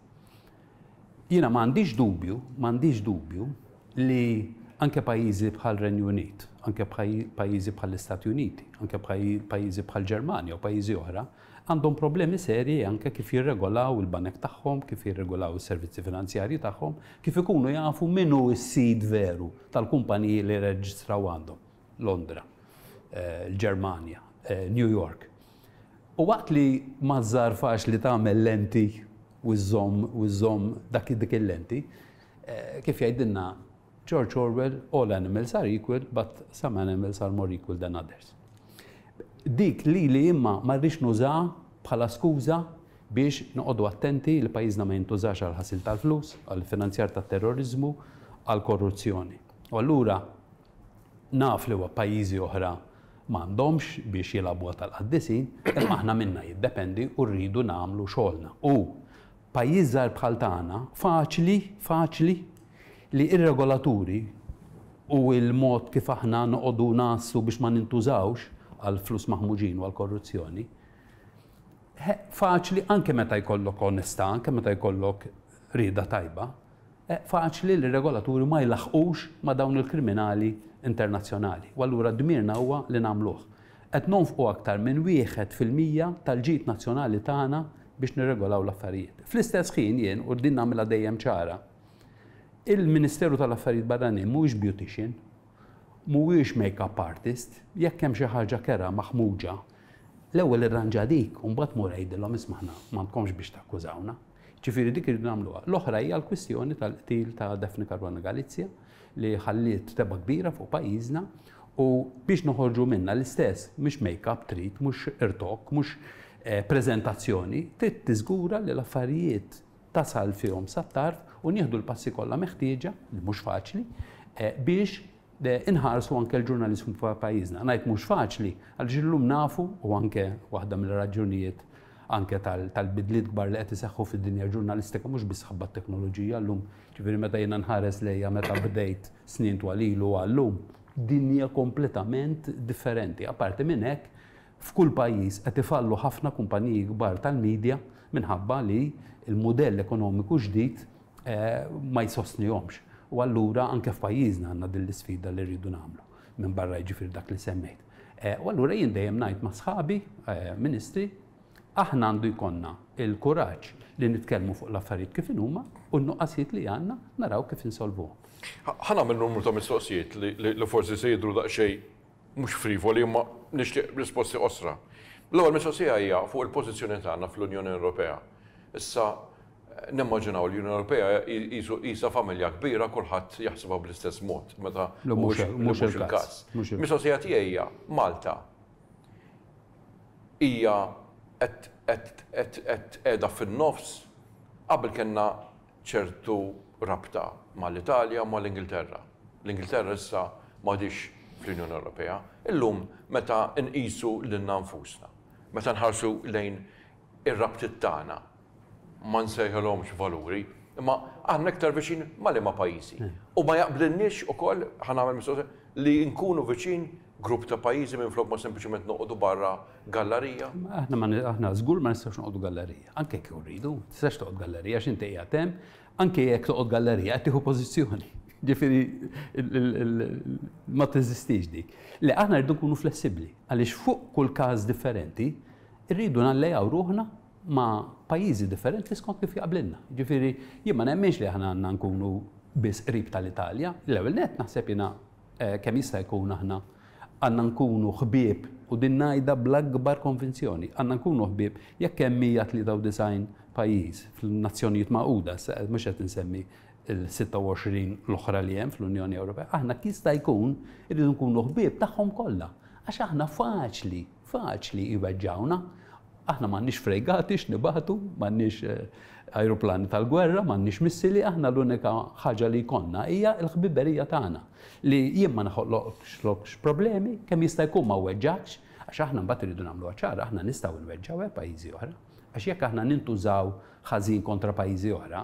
Jiena ma għandix dubju, ma għandix dubju li anke pajjiżi bħar-Renju Unit, anke pajjiżi bħall-Istati Uniti, anke pajjiżi bħall-Ġermanja u pajjiżi oħra għandhom problemi serji anke kif jirregolaw il-banek tagħhom, kif jirregolaw is-servizzi finanzjarji tagħhom, kif ikunu jafu min hu s-sid veru tal-kumpaniji li jirreġistraw għandhom, Londra, il-Ġermanja, New York. U waqt li maż-żgħar faċli tagħmel lenti u żżomm u żżomm dak dik il-lenti, kif jgħidilna George Orwell, all animals are equal, but some animals are more equal than others. Dik lili imma ma rridx nużaha bħala skuża biex noqogħdu attenti li pajjiżna ma jintużax għall-ħasil tal-flus, għall-finanzjar tat-terroriżmu, għall-korruzzjoni. U allura, Naf li huwa pajjiżi oħra m'għandhomx biex jilgħabu għal tal-qaddisin, imma aħna minna jiddependi u rridu nagħmlu xogħolna. U, pajjiż żgħir bħal tagħna, faċli, faċli li r-regolaturi u l-mod kif aħna noqogħdu ngħassu biex ma nintużawx għal flus maħmuġin u għal korruzzjoni, faċli anke meta jkollok onestà, anke meta jkollok rieda tajba, Faċli li r-regolaturi ma jlaħħqux ma' dawn il-kriminali internazzjonali u allura dmirna huwa li nagħmluh. Qed nonfqu aktar minn wieħed fil-mija tal-ġid nazzjonali tagħna biex nirregolaw l-affarijiet. Fl-istess ħin jien, u din nagħmilha dejjem ċara, il-Ministeru tal-Affarijiet Barranin mhuwiex beautician, mhuwiex make-up artist, jekk hemm xi ħaġa kerha maħmuġa, l-ewwel irranġa dik u mbagħad mur għidilhom isma' aħna m'għandkomx biex takkużawna. Jiġifieri dik irridu nagħmluha. L-oħra hija l-kwistjoni tal-qtil ta' Daphne Caruana Galizia li ħalliet tebgħa kbira fuq pajjiżna u biex noħorġu minnha l-istess mhux make-up trid, mhux rtok, mhux preżentazzjoni, trid tiżgura li l-affarijiet tasal fihom sat-tarf u nieħdu l-passi kollha meħtieġa, li mhux faċli, biex inħarsu anke l-ġurnaliżmu f'pajjiżna. Ngħid mhux faċli għaliex illum nafu u anke waħda mill-raġunijiet anke tal-bidliet kbar li qed iseħħu fid-dinja ġurnalistika mhux biss ħabba t-teknoloġija llum. Ġifieri meta jiena nħares lejja meta bdejt snin twal ilu għallum, dinja kompletament differenti. Apparti minn hekk, f'kull pajjiż qed ifallu ħafna kumpaniji kbar tal-media minħabba li l-mudell ekonomiku ġdid eh, ma jsostnihomx. U allura anke f'pajjiżna għandna din l-isfida li rridu nagħmlu minn barra jiġifieri dak li semmejt. Eh, u allura jien dejjem ngħid ma' sħabi, eh, ministri, aħna għandu jkollna il-kuraġġ li nitkellmu fuq l-affarijiet kif inhuma u n-nuqqasijiet li għandna naraw kif insolvuhom. Ħana minn numru ta' mistoqsijiet li forsi se jidru daqsxejn Mhux frivoli, imma nixtieq risposti qosra. L-ewwel mistoqsija hija fuq il-pożizzjoni tagħna fl-Unjoni Ewropea. Issa, nimmaġinaw li l-Unjoni Ewropea qisu qisha familja kbira kulħadd jaħsibha bl-istess mod, meta mhux mhux il-każ. Mistoqsija tiegħi hija, Malta hija qed qed qed qed qiegħda fin-nofs? Qabel kellna ċertu rabta mal-Italja u mal-Ingilterra. L-Ingilterra issa m'għadhiex fl-Unjoni Ewropea. Illum meta nqisu lilna nfusna, meta nħarsu lejn ir-rabtiet tagħna, ma nsejħilhomx valuri, imma aħna iktar viċin ma' liema pajjiżi? U ma jaqblilniex ukoll, ħa nagħmel mistoqsija, li nkunu viċin Grupp ta' pajjiżi minflok ma sempliċement noqogħdu barra gallarija? Aħna żgur ma nistgħux noqogħdu gallarija, anke kieku rridu, tistax toqgħod gallarija x'inti qiegħed hemm, anke jekk toqgħod gallarija qed tieħu pożizzjoni. Ġifieri ma teżistix dik. Le aħna rridu nkunu flessibbli għaliex fuq kull każ differenti rridu nallejaw ruħna ma' pajjiżi differenti skont kif jaqblilna. Ġifieri jien ma nemminx li aħna għandna nkunu biss qrib tal-Italja, l-ewwel net naħseb jiena Kemm jista' jkun aħna għandna nkunu ħbieb, u din ngħidha bl-akbar konvinzjoni, għandna nkunu ħbieb jekk hemm 193 pajjiż fl-Nazzjonijiet Magħquda, issa mhux qed insemmi l-26 l-oħra li hemm fl-Unjoni Ewropea, aħna jekk jista' jkun irridu nkunu ħbieb tagħhom kollha għax aħna faċli Faċli jweġġgħuna. Aħna m'għandniex frejgati x'nibagħtu, m'għandniex ajruplani tal-gwerra, m'għandniex missili, aħna l-unika ħaġa li jkollna hija l-ħbiberija tagħna li jien ma naħolqlokx problemi, kemm jista' jkun ma weġġgħakx, għax aħna mbagħad irridu nagħmluha ċara, aħna nistgħu nweġġgħu eh, pajjiżi oħra, għax jekk aħna nintużaw ħażin kontra pajjiżi oħra,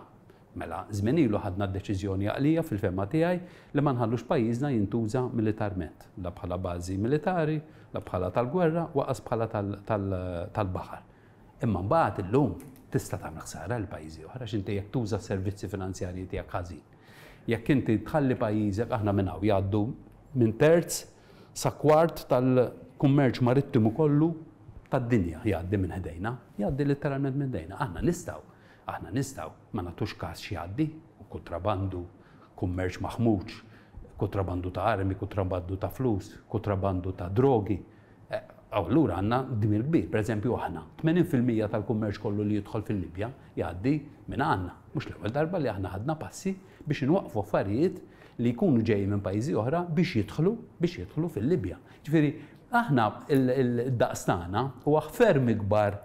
Mela, żmien ilu ħadna d-deċiżjoni għaqlija fil-fehma tiegħi li ma nħallux pajjiżna jintuża militarment, la bħala bażi militari, la bħala tal-gwerra u aqqas bħala tal-baħar. Imma mbagħad illum tista' tagħmel ħsara lil pajjiżi oħra għax inti jekk tuża s-servizzi finanzjarji tiegħek ħażin. Jekk inti tħalli pajjiżek, aħna minn hawn jgħaddu minn terz sa kwart tal-kummerċ marittimu kollu tad-dinja jgħaddi minn ħdejna, jgħaddi litteralment minn ħdejna. Aħna nistgħu Aħna nistgħu ma nagħtux każ x'jgħaddi, kutrabandu, kummerċ maħmuġ, kutrabandu ta' armi, kutrabandu ta' flus, kutrabandu ta' drogi. Aw allura għandna dmir kbir, pereżempju aħna, 80 fil-mija tal-kummerċ kollu li jidħol fil-Libja jgħaddi minn għandna. Mhux l-ewwel darba li aħna ħadna passi biex inwaqqfu affarijiet li jkunu ġejjin minn pajjiżi oħra biex jidħlu biex jidħlu fil-Libja. Jiġifieri aħna d-daqs tagħna huwa ferm ikbar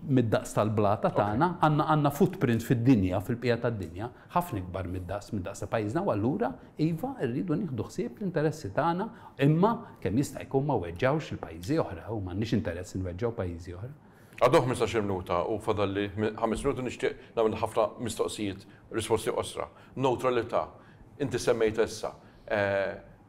mid-daqs tal-blata tagħna, għandna għandna footprint fid-dinja, fil-bqija tad-dinja, ħafna ikbar mid-daqs mid-daqs ta' pajjiżna u allura, iva, irridu nieħdu ħsieb l-interessi tagħna, imma kemm jista' jkun ma weġġgħux il-pajjiżi oħra u m'għandniex interess inweġġgħu pajjiżi oħra. Għadhom ħmistax-il minuta u fadalli ħames minuti u nixtieq nagħmel ħafna mistoqsijiet risposti qosra. Newtralità, inti semmejtha issa,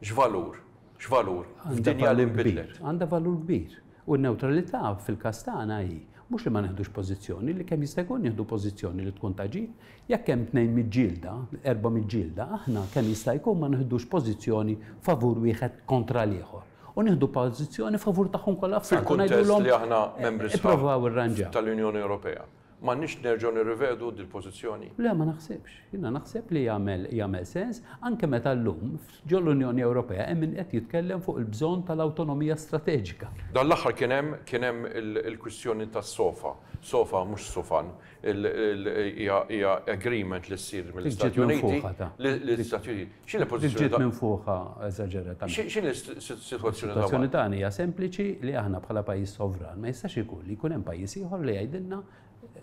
x'valur, x'valur f'dinja li nbidlet? Għandha valur kbir. U n-newtralità fil-każ tagħna hi, mhux li ma neħdux pożizzjoni, li kemm jista' jkun nieħdu pożizzjoni li tkun ta' ġid. Jekk hemm tnejn miġġielda, erbgħa miġġielda, aħna kemm jista' jkun ma neħdux pożizzjoni favur wieħed kontra l-ieħor. U nieħdu pożizzjoni favur tagħhom kollha f'saltu, ngħidulhom, ipprovaw irranġaw. Fil-kuntest li aħna membri sħaħ tal-Unjoni Ewropea. M'għandniex nerġgħu nirrivedu dil-pożizzjoni? Le, ma naħsibx. Jiena naħseb li jagħmel jagħmel sens, anke meta llum ġol-Unjoni Ewropea hemm min qed jitkellem fuq il-bżonn tal-awtonomija strateġika. Dan l-aħħar kien hemm kien hemm il-kwistjoni tas-SOFA, sofa mhux sufan, il hija hija agreement li ssir mill-Istati Uniti, l-Istati Uniti. X'inhi l-pożizzjoni ta' Ġiet minfuħha eżaġeratament. Xi x'inhi s-sitwazzjoni ta' Sitwazzjoni tagħna hija sempliċi li aħna bħala pajjiż sovran ma jistax ikun li jkun hemm pajjiż ieħor li jgħidilna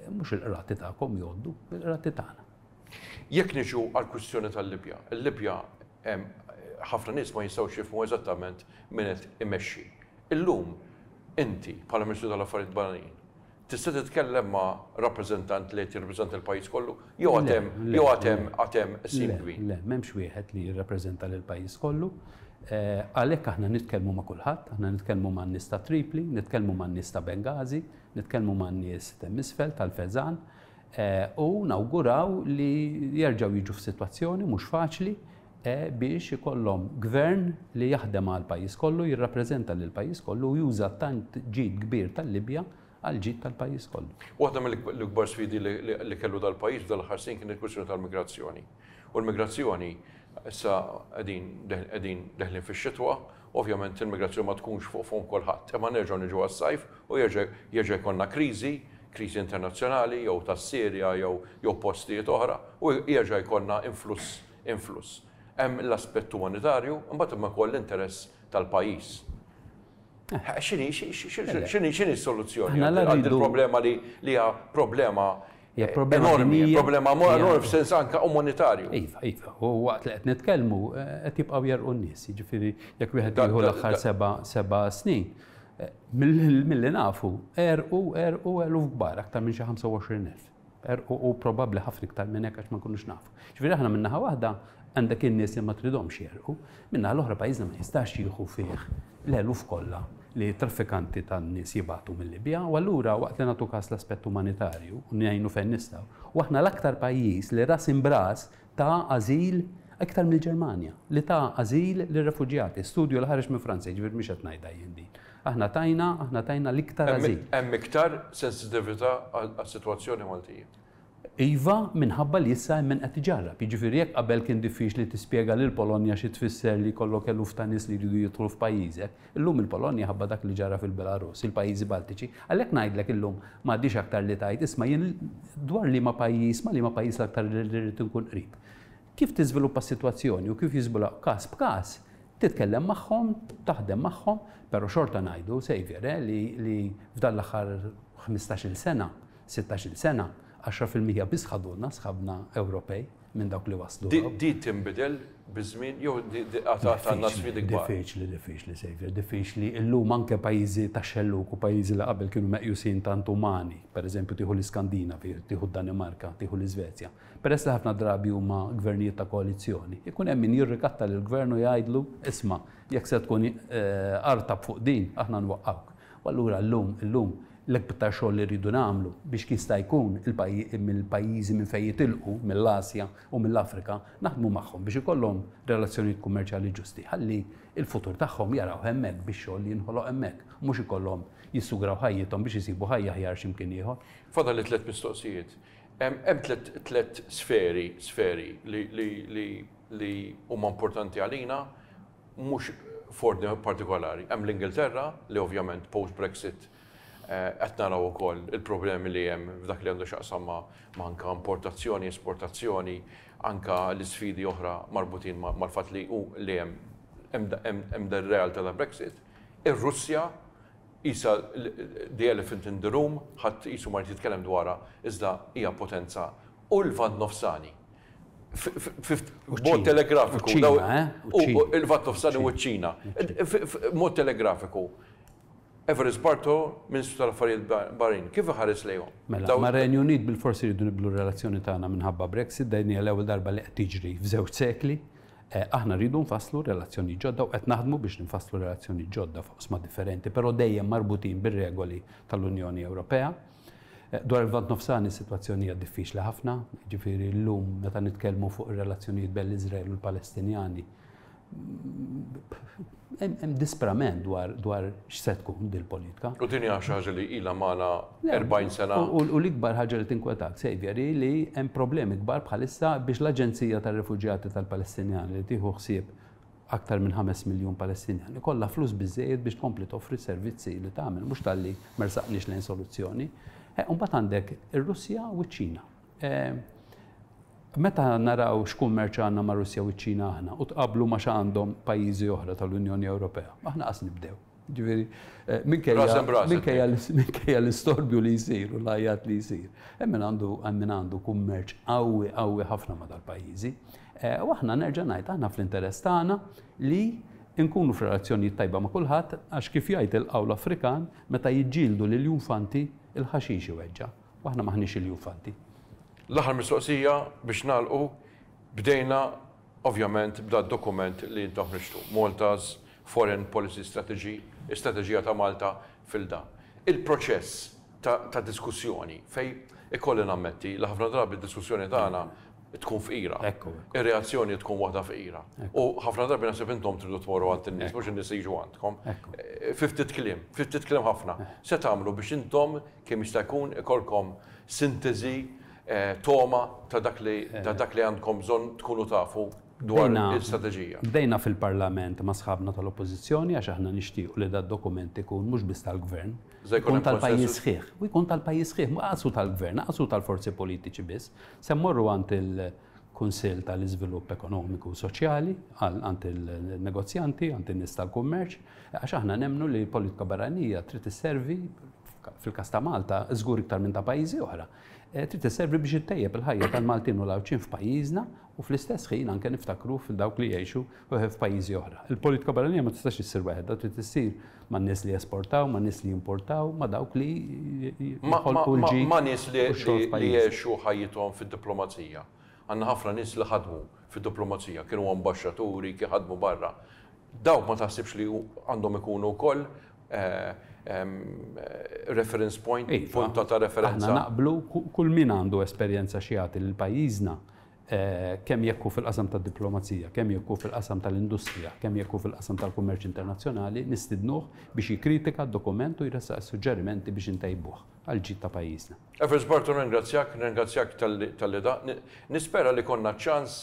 mhux il-qrati tagħkom jgħoddu, il-qrati tagħna. Jekk niġu għall-kwistjoni tal-Libja, il-Libja hemm ħafna nies ma jistgħux jifhmu eżattament min qed imexxi. Illum inti bħala Ministru tal-Affarijiet Barranin Tista' titkellem ma' rappreżentant li qed jirrappreżenta l-pajjiż kollu jew għad hemm jew għad hemm għad hemm qsim kbir? Le, le, m'hemmx wieħed li jirrappreżenta lill-pajjiż kollu. Għalhekk aħna nitkellmu ma' kulħadd, aħna nitkellmu man-nies ta' Tripli, nitkellmu man-nies ta' Benghazi, nitkellmu man-nies t'hemm isfel tal-Fezzan u nawguraw li jerġgħu jiġu f'sitwazzjoni mhux faċli, e biex ikollhom gvern li jaħdem għall-pajjiż kollu, jirrappreżenta lill-pajjiż kollu u juża t-tant ġid kbir tal-Libja għall-ġid tal-pajjiż kollu. Waħda mill-ikbar sfidi li kellu dal-pajjiż f'dal-aħħar snin kienet il-kwistjoni tal-migrazzjoni. U l-migrazzjoni, issa qegħdin qegħdin deħlin fix-xitwa, ovvjament il-migrazzjoni ma tkunx fuq fomm kulħadd, imma nerġgħu niġu għas-sajf u jerġa' jerġa' jkollna kriżi, kriżi internazzjonali jew tas-Sirja jew jew postijiet oħra u jerġa' jkollna influss influss. Hemm l-aspett umanitarju, imbagħad hemm ukoll l-interess tal-pajjiż. X'inhi s-soluzzjoni għal din il-problema li hija problema enormi, problema enormi f'sens anke umanitarju? Iva, iva. U waqt li qed nitkellmu qed jibqgħu jerqu n-nies. Jiġifieri jekk wieħed jieħu l-aħħar seba' snin, milli nafu, għerqu, għerqu eluf kbar, aktar minn xi 25,000. U probabbli ħafna iktar minn hekk għax ma nkunux nafu. Ġifieri aħna minn naħa waħda għandek in-nies li ma tridhomx jerqu, minn naħa l-oħra pajjiżna ma jistax jieħu fih l-eluf kollha li traffikanti tan-nies jibgħatu mil-Libja u allura waqt li nagħtu każ l-aspett umanitarju u ngħinu fejn nistgħu u aħna l-aktar pajjiż li ras imb'ras ta ażil iktar mill-Ġermanja, li ta ażil lir-refuġjati. Studju li ħareġ minn Franza, jiġifieri mhix qed ngħidha jien din. Aħna tajna, aħna tajna l-iktar ażil. Hemm iktar sensitività għas-sitwazzjoni Maltija? Iva, minħabba li issa hemm min qed iġarrab. Jiġifieri jekk qabel kien diffiċli tispjega lill-Polonja xi tfisser li jkollok eluf ta' nies li jridu jidħlu f'pajjiżek, Illum il-Polonja ħabba dak li ġara fil-Belarus, il-pajjiżi Baltiċi, għalhekk ngħidlek illum m'għaddix aktar li tgħid isma' jien dwar liema pajjiż ma' liema pajjiż l-aktar li rrid inkun qrib. Kif tiżviluppa s-sitwazzjoni u kif jiżbulaq każ b'każ, titkellem magħhom, taħdem magħhom, però xorta ngħidu, Saviour, eh, li, li f'dan l-aħħar ħmistax-il sena, sittax-il sena, għaxra fil-mija biss ħadulna sħabna Ewropej. minn dawk li waslu. Di tinbidel biż-żmien jew għad għandna sfidi kbar? Diffiċli, diffiċli Saviour, diffiċli. Illum anke pajjiżi tax-xellug u pajjiżi li qabel kienu meqjusin tant umani, pereżempju tieħu l-Iskandinavi, tieħu d-Danimarka, tieħu l-Iżvezja, peress li ħafna drabi huma gvernijiet ta' koalizzjoni, ikun hemm min jirrikatta lill-gvern u jgħidlu, isma', jekk se tkun artab fuq din, aħna nwaqqgħuk. U allura llum, illum, L-iktar xogħol li rridu nagħmlu biex jista' jkun il-pajjiżi minn fejn jitilqu, mill-Asja u mill-Afrika, naħdmu magħhom biex ikollhom relazzjonijiet kummerċjali ġusti ħalli l-futur tagħhom jarawh hemmhekk bix-xogħol li jinħoloq hemmhekk u mhux ikollhom jissugraw ħajjithom biex isibu ħajja aħjar xi mkien ieħor. Fadalli tliet mistoqsijiet. Hemm tliet sferi li huma importanti għalina mhux f'ordni partikolari. Hemm l-Ingilterra, li ovvjament post-Brexit qed naraw ukoll il-problemi li hemm f'dak li għandu x'jaqsam ma' anke importazzjoni, esportazzjoni, anke l-isfidi oħra marbutin mal-fatt li hu li hemm hemm ir-realtà ta' Brexit. Ir-Russja qisha the elephant in the room, ħadd qisu ma jrid jitkellem dwarha, iżda hija potenza u l-Lvant Nofsani. B'mod telegrafiku, il-Lvant Nofsani u ċ-Ċina. B'mod telegrafiku, Everest Bartolo, Ministru tal-Affarijiet Barranin, kif iħares lejhom? Mela, mar-Renju Unit bilfors irridu nibdlu r-relazzjoni tagħna minħabba Brexit, din hija l-ewwel darba li qed tiġri f'żewġ sekli. Aħna rridu nfasslu relazzjonijiet ġodda u qed naħdmu biex ninfasslu relazzjonijiet ġodda f'oqsma differenti, però dejjem marbutin bir-regoli tal-Unjoni Ewropea. Dwar il-Lvant Nofsani s-sitwazzjoni hija diffiċli ħafna, jiġifieri llum meta nitkellmu fuq ir-relazzjonijiet bejn l-Iżrael u l-Palestinjani hemm disprament dwar dwar x'se tkun dil-politika. U din hija xi ħaġa li ilha magħna 40 sena. U l-ikbar ħaġa li tinkwetak, Xavier, hi li hemm problemi kbar bħalissa biex l-Aġenzija tar-Refuġjati tal-Palestinjani li tieħu ħsieb aktar minn ħames miljun Palestinjan, ikollha flus biżżejjed biex tkompli toffri s-servizzi li tagħmel, mhux talli m'ersaqniex lejn soluzzjoni. Eh, mbagħad għandek ir-Russja u ċ-Ċina. Eh, meta naraw x'kummerċ għandna ma' Russja u ċ-Ċina aħna u tqablu ma' x'għandhom pajjiżi oħra tal-Unjoni Ewropea, aħna qas nibdew. Ġifieri, minkejja l-istorbju li jsir u l-għajjat li jsir, hemm min għandu hemm min għandu kummerċ qawwi qawwi ħafna ma' dal-pajjiżi. U aħna nerġa' ngħid, aħna fl-interess tagħna li nkunu f'relazzjonijiet tajba ma' kulħadd għax kif jgħid il-qawl Afrikan, meta jiġġieldu l-iljufanti, il-ħaxix iweġġa'. U aħna m'aħniex iljufanti. L-aħħar mistoqsija biex nagħlqu, bdejna Ovvjament b'dan id-dokument li intom ħriġtu, Malta's Foreign Policy Strategy, Istrateġija ta' Malta fil-LDA. Il-proċess ta' ta' diskussjoni fejn ikolli nammetti li ħafna drabi d-diskussjoni tagħna tkun fqira. Ir-reazzjoni tkun waħda fqira. U ħafna drabi naħseb intom tridu tmorru għand in-nies mhux in-nies jiġu għandkom. Fi ftit kliem, fi ftit kliem ħafna, se tagħmlu biex intom kemm jista' jkun ikollkom sinteżi togħma ta' dak li ta' dak li għandkom bżonn tkunu tafu dwar il-strateġija. Bdejna fil-Parlament ma' sħabna tal-Oppożizzjoni għax aħna nixtiequ li dad-dokument ikun mhux biss tal-Gvern, ikun tal-pajjiż sħiħ. U jkun tal-pajjiż sħiħ, ma qas hu tal-Gvern, qas hu tal-forzi politiċi biss. Se mmorru għand il-Kunsill tal-Iżvilupp Ekonomiku u Soċjali, għand il-negozjanti, għand in-nies tal-kummerċ, għax aħna nemmnu li l-politika barranija trid isservi, fil-każ ta' Malta, żgur iktar minn ta' pajjiżi oħra, Eh, trid isservi biex ittejjeb il-ħajja tal-Maltin u l-Għawdxin f'pajjiżna u fl-istess ħin anke niftakru fil-dawk li jgħixu eh, f'pajjiżi oħra. Il-politika barranija ma tistax issir waħedha, trid issir man nies li jesportaw, man nies li importaw, ma dawk li jħolqu l-ġid. Ma nies li jgħixu ħajjithom fid-diplomazija. Għandna ħafna nies li ħadmu fid-diplomazija, kienu ambaxxaturi, ki ħadmu barra. Dawk ma taħsibx li għandhom ikunu wkoll reference point, punt ta' referenza? Iva, aħna naqblu, kull min għandu esperjenza xi jagħti lil pajjiżna, kemm jekk hu fil-qasam tad-diplomazija, kemm jekk hu fil-qasam tal-industrija, kemm jekk hu fil-qasam tal-kummerċ internazzjonali, nistidnuh biex jikkritika d-dokument u jressaq is-suġġerimenti biex intejbuh. għall-ġid ta' pajjiżna. Efes Bartolo nirringrazzjak, nirringrazzjak talli da. Nispera li jkollna ċ-ċans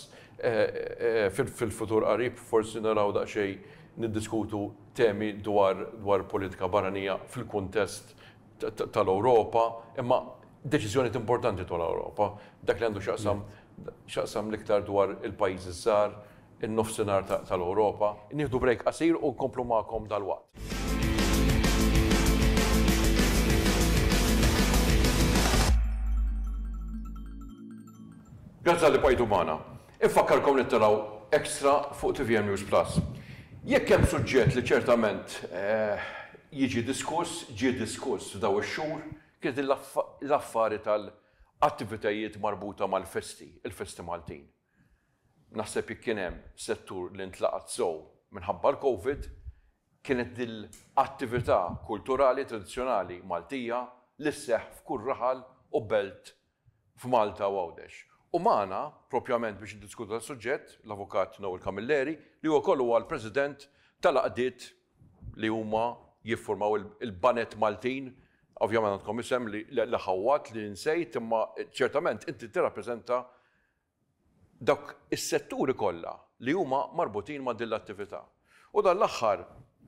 fil-futur qarib forsi naraw daqsxejn niddiskutu temi dwar politika barranija fil-kuntest tal-Ewropa, imma deċiżjonijiet importanti dwar l-Ewropa, dak li għandu x'jaqsam l-iktar dwar il-pajjiżi ż-żgħar, in-Nofsinhar tal-Ewropa. Nieħdu break qasir u nkomplu magħkom dalwaqt. Grazzi talli bqajtu magħna. Infakkarkom li taraw Extra fuq tvm News Plus. Jekk hemm suġġett li ċertament jiġi diskuss, ġie diskuss f'dawn ix-xhur, kienet l-affari tal-attivitajiet marbuta mal-festi, il-festi Maltin. Naħseb jekk kien hemm settur li ntlaqat sew minħabba l-Covid, kienet dil-attività kulturali tradizzjonali Maltija li sseħħ f'kull raħal u belt f'Malta u Għawdex. U magħna, propjament biex niddiskutu dal-suġġett, l-Avukat Noel Camilleri, li huwa wkoll huwa l-President tal-għaqdiet li huma jiffurmaw il-baned Maltin, ovvjament għandkom isem li ħawwad, li nsejt, imma ċertament inti tirrappreżenta dawk is-setturi kollha li huma marbutin ma' din l-attività. U dan l-aħħar,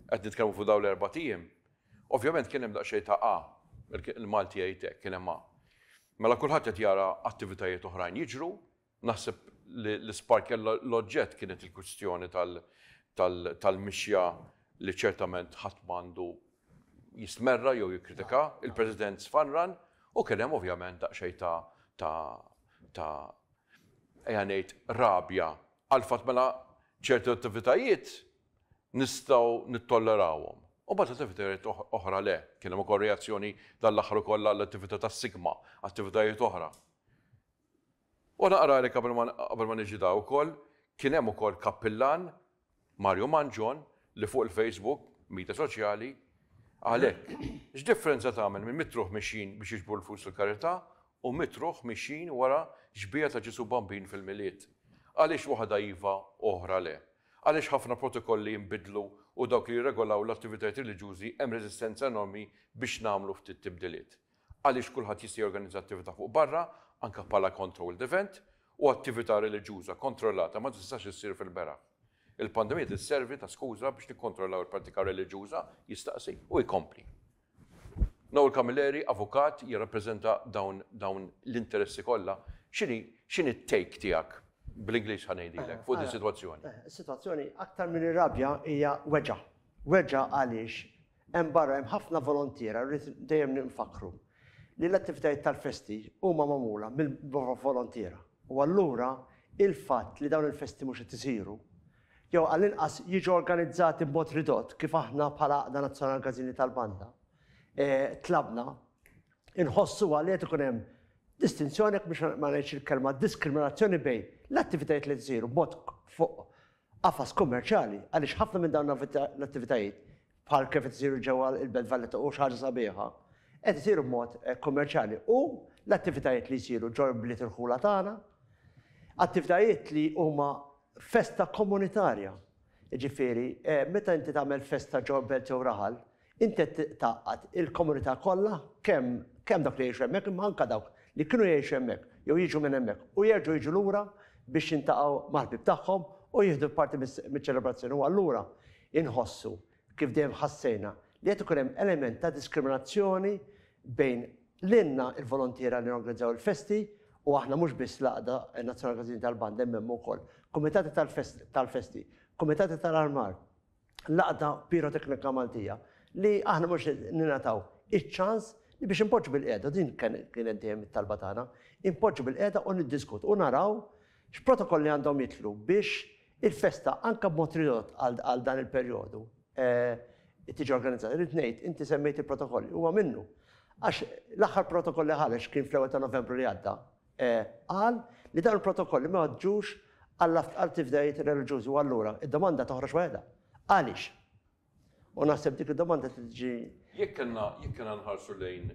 qed nitkellmu fuq dawn l-erbat ijiem, ovvjament kien hemm daqsxejn ta' A, il-Malti jgħid hekk, kien hemm A. Mela kulħadd qed jara attivitajiet oħrajn jiġru, naħseb li l-isparkja l-oġġett kienet il-kwistjoni tal-mixja li ċertament ħadd m'għandu jistmerra jew jikkritika il-President Sfanran u kien hemm ovvjament daqsxejn ta' ta' ta' ejja ngħid rabja għal fatt mela ċerti attivitajiet nistgħu nittollerawhom. U mbagħad attivitajiet oħra le. Kien hemm ukoll reazzjoni dan l-aħħar ukoll għall-attività tas-Sigma, attivitajiet oħra. U naqra li qabel ma qabel ma niġi da wkoll kien hemm ukoll kappillan Mario Mangion li fuq il-Facebook, midja soċjali, qal hekk, X'differenza tagħmel minn mitt ruħ mixjin biex jiġbru l-flus fil-karità u mitt ruħ mixjin wara xbieha ta' Ġesù Bambin fil-Milied? Għaliex waħda iva u oħra le? Għaliex ħafna protokolli jinbidlu u dawk li jirregolaw l-attivitajiet reliġjużi hemm reżistenza enormi biex nagħmlu ftit tibdiliet? Għaliex kulħadd jista' jorganizza attività fuq barra, anke bħala controlled event, u attività reliġjuża kontrollata ma tistax issir fil-beraħ? Il-pandemija tisservi ta' skuża biex nikkontrollaw il-prattika reliġjuża? jistaqsi u jkompli. Noel Camilleri, avukat, jirrappreżenta dawn l-interessi kollha. X'inhi t-take tiegħek, bl-Ingliż ħa ngħidilek, fuq din is-sitwazzjoni? Is-sitwazzjoni aktar milli rabja hija weġgħa. Weġgħa għaliex Hemm barra hemm ħafna volontiera rrid dejjem nfakkru li l-attivitajiet tal-festi huma magħmula mill-volontiera u allura il-fatt li dawn il-festi mhux qed isiru jew għall-inqas jiġu organizzati b'mod ridott kif aħna bħala Għaqda Nazzjonali Każini tal-Banda tlabna nħossuha li qed ikun hemm distinzjoni jekk biex ma ngħidx il-kelma diskriminazzjoni bejn l-attivitajiet li qed isiru b'mod fuq qafas kummerċjali għaliex ħafna minn dawn l-attivitajiet bħal kif qed isiru ġewwa l-Belt Valletta u xi ħaġa sabiħa qed isiru b'mod kummerċjali u l-attivitajiet li jsiru ġol Bliet il-Ħula tagħna, attivitajiet li huma festa komunitarja. Jiġifieri meta inti tagħmel festa ġol Belt jew Raħal, Int qed tgħaqqad il-komunità kollha, kemm kemm dawk li jgħixu hemmhekk imma anke dawk li kienu jgħixu hemmhekk jew jiġu minn hemmhekk u jerġgħu jiġu lura biex jiltaqgħu mal-ħbieb tagħhom u jieħdu parti miċ-ċelebrazzjoni u allura inħossu, kif dejjem ħassejna, li qed ikun hemm element ta' diskriminazzjoni bejn lilna l-volontiera li norganizzaw il-festi u aħna mhux biss l-Għaqda Nazzjonali Każin tal-Banda imma hemm ukoll kumitati tal-festi, kumitati tal-armar, l-Għaqda Piroteknika Maltija li aħna mhux qed ningħataw iċ-ċans li biex inpoġġu bilqiegħda, din kienet dejjem it-talba tagħna, inpoġġu bilqiegħda u niddiskutu u naraw x'protokolli għandhom jidħlu biex il-festa anke b'mod ridott għal dan il-perjodu tiġi organizzata. Rrid ngħid, inti semmejt il-protokolli, huwa minnu. Għax l-aħħar protokoll li ħareġ kien fl-ewwel ta' Novembru li għadda, qal li dawn il-protokolli ma jweġġux għall-attivitajiet reliġjużi u allura d-domanda toħroġ waħedha, għaliex? U naħseb dik id-domanda trid tiġi. Jekk kellna, jekk kellna nħarsu lejn,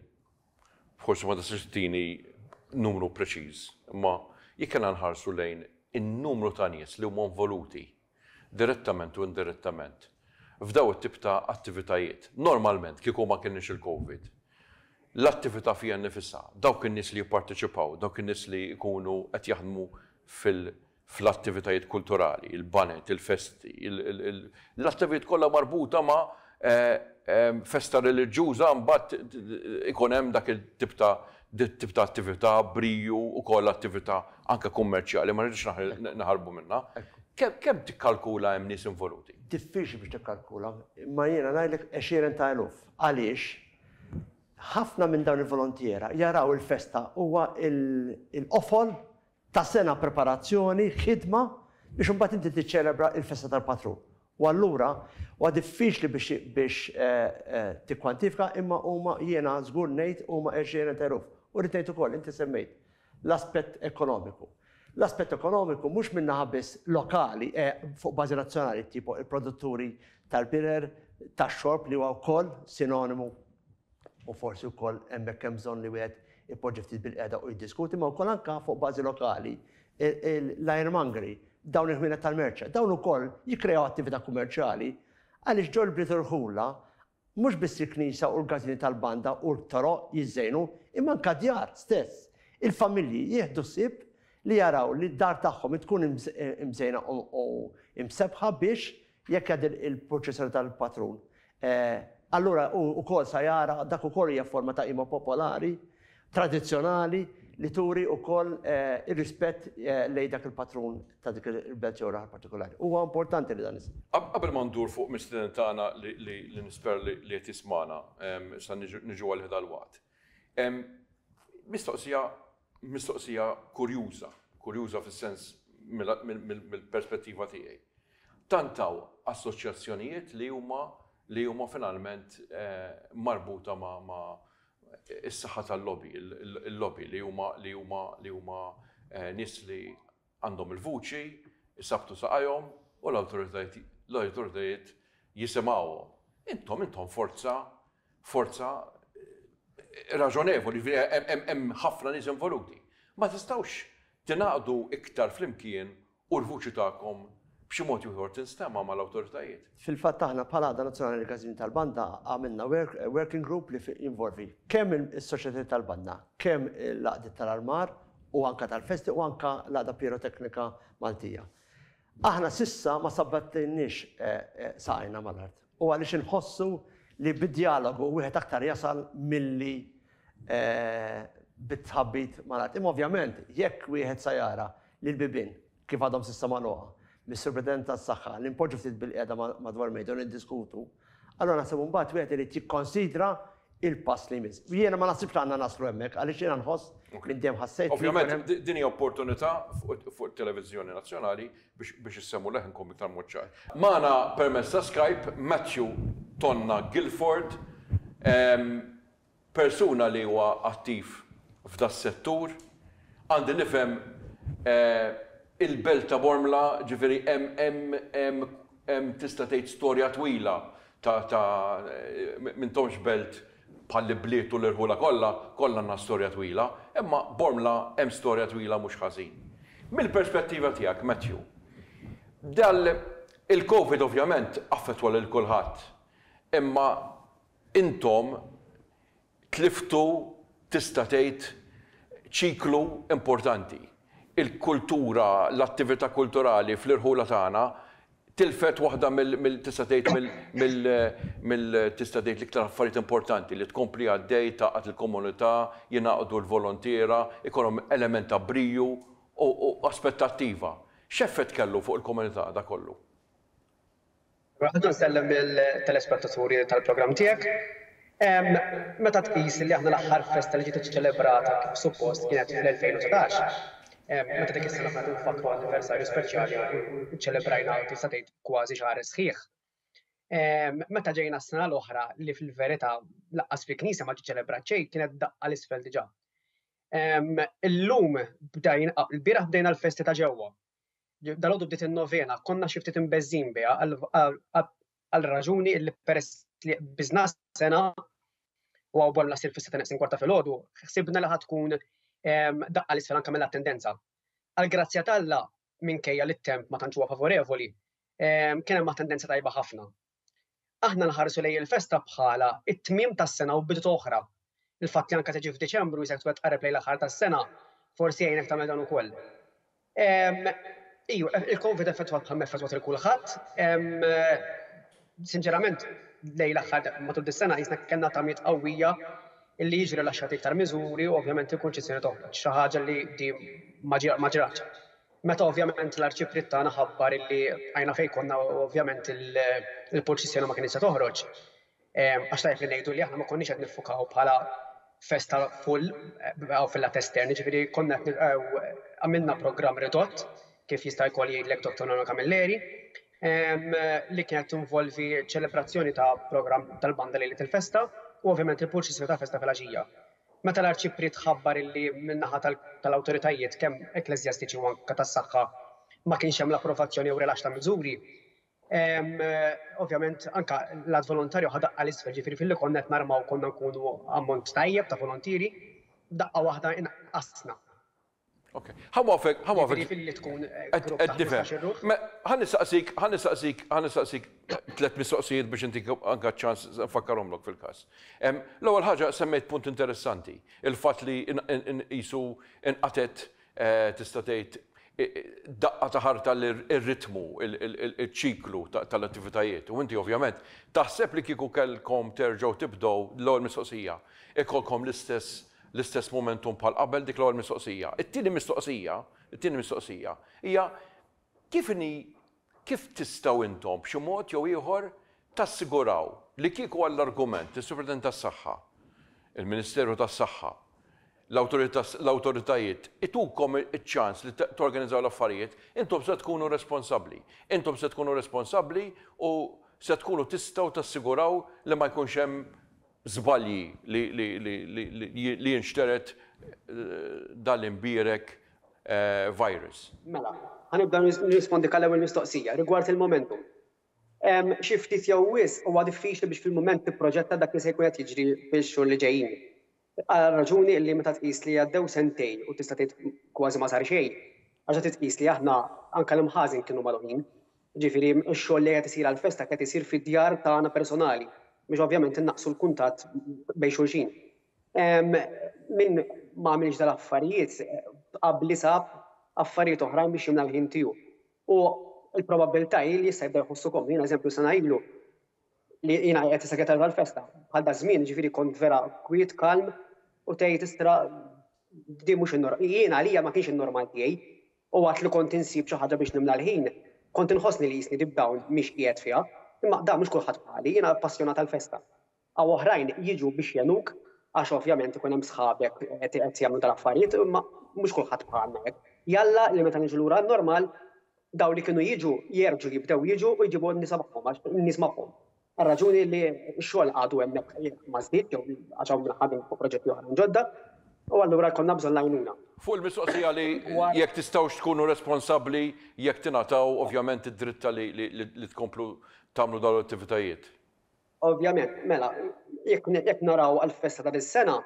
forsi ma tistax tini numru preċiż, imma jekk kellna nħarsu lejn in-numru ta' nies li huma involuti, direttament u indirettament, f'dawn it-tip ta' attivitajiet. Normalment, kieku ma kienx il-Covid, l-attività fiha nnifisha, dawk in-nies li jipparteċipaw, dawk in-nies li jkunu qed jaħdmu fl-attivitajiet kulturali, il-baned, il-festi, l-attivitajiet kollha marbuta ma' festa reliġjuża, imbagħad ikun hemm dak it-tip Dit-tip ta' attività, briju, ukoll attività anke kummerċjali, ma rridux naħarbu minnha. Kemm tikkalkula hemm nies involuti? Diffiċli biex nikkalkula, imma jiena ngħidlek għexieren ta' eluf. Għaliex? Ħafna minn dawn il-volontiera jaraw il-festa huwa l-qofol ta' sena preparazzjoni, ħidma, biex imbagħad inti tiċċelebra il-festa tal-patrun. U allura, huwa diffiċli biex biex tikkwantifika imma huma jiena żgur ngħid huma għexieren ta' eluf. U rrid ngħid ukoll, inti semmejt l-aspett ekonomiku. L-aspett ekonomiku mhux min-naħa biss lokali, fuq bażi nazzjonali, tipo il-produtturi tal-birer, tax-xorb li huwa wkoll sinonimu, u forsi wkoll hemmhekk hemm bżonn li wieħed ipoġġi ftit bilqiegħda u jiddiskuti, imma wkoll anke fuq bażi lokali, l-ironmongery, dawn il-ħwienet tal-merċa, dawn ukoll jikkrejaw attività kummerċjali, għaliex ġo l-bliet u l-ħula mhux biss il-knisja u l-każini tal-banda u l-toroq jiżżejnu, imma anke d-djar stess. Il-familji jieħdu ħsieb li jaraw li d-dar tagħhom tkun imżejna u msebbħa biex Jekk jgħaddi l-purċiser tal-patrun, allura hu wkoll sa jara, dak ukoll hija forma ta' qima popolari, tradizzjonali li turi wkoll ir-rispett lejn dak il-patrun ta' dik il-belt jew raħal partikolari. Huwa importanti li dan isir. Qabel ma ndur fuq mistieden tagħna li nispera li qed jismagħna, sa niġu għalih dalwaqt. Mistoqsija Mistoqsija kurjuża, kurjuża fis-sens mill-perspettiva tiegħi. Tant hawn assoċjazzjonijiet li huma li huma finalment marbuta ma' ma' is-saħħa tal-lobby, il-lobby li huma li huma li huma nies li għandhom il-vuċi, isabbtu saqajhom u l-awtoritajiet l-awtoritajiet jisimgħuhom. Intom intom forza forza raġonevoli, jiġifieri hemm ħafna nies involuti. Ma tistgħux tingħaqdu iktar flimkien u l-vuċi tagħkom b'xi mod jew ieħor tinstema' mal-awtoritajiet? Fil-fatt aħna bħala Għaqda Nazzjonali għall-Każin tal-Banda għamilna working group li jinvolvi kemm is-soċjetajiet tal-banda, kemm l-għaqdiet tal-armar u anke tal-festi u anke l-Għaqda Piroteknika Maltija. Aħna s'issa ma sabbattejniex saqajna mal-art u għaliex inħossu li bid-djalogu wieħed aktar jasal milli bit-tħabbit mal-art. Imma ovvjament jekk wieħed sa jara li l-bibien, kif għadhom s'issa magħluqa, mis-Surpretendenza tas-Saħħa, li npoġġu ftit bilqiegħda madwar mejda u niddiskutu, Allura naħseb imbagħad wieħed irid jikkonsidra il-pass li jmiss. Jiena ma naħsibx għandna naslu hemmhekk għaliex jiena nħoss minn dejjem ħassejt. Ovvjament din hija opportunità fuq it-televiżjoni nazzjonali biex issemmu leħinkom iktar mod ċar. Magħna permezz ta' Skype Matthew Tonna Guilford, persuna li huwa attiv f'das-settur, għandi nifhem il-belt ta' Bormla, ġifieri hemm hemm tista' tgħid storja twila ta' ta' m'intomx belt bħall-ibliet u l-irħula kollha, kollha għandna storja twila, imma Bormla hemm storja twila mhux ħażin. Mill-perspettiva tiegħek, Matthew, dal il-Covid ovvjament affettwa lil kulħadd, imma Intom tliftu tista' tgħid ċiklu importanti. Il-kultura, l-attività kulturali fl-irħula tagħna tilfet waħda mill tista' tgħid mill tista' tgħid l-iktar affarijiet importanti li tkompli għaddej tgħaqqad il-komunità, jingħaqdu l-volontiera, ikun hemm element ta' briju u aspettattiva. X'effett kellu fuq il-komunità dak kollu? Waħda nsellem lill-telespettaturi tal-programm tiegħek. Meta tqis li aħna l-aħħar festa li ġiet iċċelebrata kif suppost kienet fl-2019, meta dik is-sena konna qed infakkru anniversarju speċjali u ċċelebrajna tista' tgħid kważi xahar sħiħ. Meta ġejna s-sena l-oħra li fil-verità lanqas fi knisja ma ċċelebrat xejn kienet daqqa 'l isfel diġà. Illum bdejn, ilbieraħ bdejna l-festi ta' ġewwa. dal-għodu bdiet il-novena, konna xiftit imbezzin biha għal raġuni li peress li bizna sena u għaw bol nasir fissa teneqsin kwarta fil-ħodu, xsibna li ħatkun daqqa l-isfel anka mill-attendenza. Għal-grazzja talla, minkejja li t-temp ma tanċuwa favorevoli, kien hemm attendenza tajba ħafna. Aħna nħarsu lejn il-festa bħala t-tmiem tas-sena u bidu oħra. Il-fatt li anke tiġi f'Diċembru jisek twed qareb lejn l-aħħar tas-sena forsi jgħinek tagħmel dan ukoll. Ehm, iju, il-Covid effettwat bħalma effettwat lil kulħadd. Ehm, sinċerament, lejn l-aħħar matul dis-sena jisna kellna tamiet qawwija li jiġu rilaxxati iktar miżuri u ovvjament il-kunċizzjoni toħroġ xi ħaġa li di ma ġratx. Meta ovvjament l-Arċipriet tagħna ħabbar illi bqajna fejn konna u ovvjament il-purċissjoni ma kinitx se toħroġ, għax tajjeb li ngħidu li aħna ma konniex qed niffukaw bħala festa full hawn fil-lat estern, jiġifieri konna qed għamilna programm ridott, kif jista' wkoll jgħidlek Dottor Nonno Camilleri, li kienet tinvolvi ċelebrazzjoni ta' programm tal-banda lejlet il-festa u ovvjament il-purċissjoni tal-festa filgħaxija. Meta l-Arċipriet ħabbar illi min-naħa tal-awtoritajiet kemm ekkleżjastiċi u anke tas-saħħa ma kienx hemm l-approvazzjoni jew rilaxx ta' miżuri, ovvjament anke l-għadd volontarju ħa daqqa 'l isfel, ġifieri filli konna qed narmaw konna nkunu ammont tajjeb ta' volontieri, f'daqqa waħda inqasna. Ok. Ħawafek, ħawafek. Ġifiri li tkun grupp ta' 15 ruħ. Ħan nistaqsik, ħan nistaqsik, ħan nistaqsik tliet mistoqsijiet biex intik anke ċans nfakkarhomlok fil-każ. L-ewwel ħaġa semmejt punt interessanti, il-fatt li qisu nqatgħet tista' tgħid daqqa ta' ħarta l-ritmu, iċ-ċiklu tal-attivitajiet. U inti ovvjament taħseb li kieku kellkom terġgħu tibdew, l-ewwel mistoqsija, ikollkom l-istess L-istess momentum bħal qabel dik l-ewwel mistoqsija. It-tieni mistoqsija, it-tieni mistoqsija, hija kif inhi kif tistgħu intom b'xi mod jew ieħor tassiguraw li kieku għall-argument is-Supretendent tas-Saħħa, il-Ministeru tas-Saħħa, l-awtoritajiet itukom iċ-ċans li torganiżaw l-affarijiet, intom se tkunu responsabbli. Intom se tkunu responsabbli u se tkunu tistgħu tassiguraw li ma jkunx hemm żbalji li jien xtered dal-imbierek virus. Mela, ħa nibda nirrispondik għall-ewwel mistoqsija, rigward il-momentum. Xi ftit jew wisq huwa diffiċli biex fil-mument tipproġetta dak li se jkun qed jiġri fix-xhur li ġejjin. Għar-raġuni li meta tqis li għaddew sentejn u tista' tgħid kważi ma sar xejn, għax qed itqis li aħna anke l-imħażen kienu magħluqin, Jiġifieri x-xogħol li qiegħed isir għall-festa qiegħed isir fid-djar tagħna personali biex ovvjament innaqqsu l-kuntatt bejn xulxin. Min ma għamilx dal-affarijiet qabbli sab affarijiet oħrajn biex jimla l-ħin tiegħu. U l-probabbiltà hi li jista' jibda jħoss ukoll. Jiena eżempju sena ilu li jiena qiegħed is-segretarju tal-festa, bħal daż-żmien jiġifieri kont vera kwiet, kalm u tgħid istra' din mhux jiena għalija ma kienx in-normal tiegħi. U waqt li kont insib xi ħaġa biex nimla l-ħin, kont inħossni li jisni deep down mhix qiegħed fiha. Imma dan mhux kulħadd bħali, jiena appassjonat għall-festa. Hawn oħrajn jiġu biex jegħnuk għax ovvjament ikun hemm sħabek qed jagħmlu dal-affarijiet imma mhux kulħadd bħalna hekk. Jalla li meta niġu lura għan-normal, dawn li kienu jiġu jerġgħu jibdew jiġu u jġibu n-nisa magħhom għax in-nies magħhom. Għar-raġuni li x-xogħol għadu hemmhekk qiegħed ma żdiedx jew għax hawn min ħadem fuq proġetti oħrajn ġodda u allura jkollna bżonn l-għajnuna. Fuq il-mistoqsija li jekk tistgħux tkunu responsabbli jekk tingħataw ovvjament id-dritta li tkomplu tagħmlu dawn l-attivitajiet. Ovvjament, mela, jekk naraw għall-festa ta' dis-sena,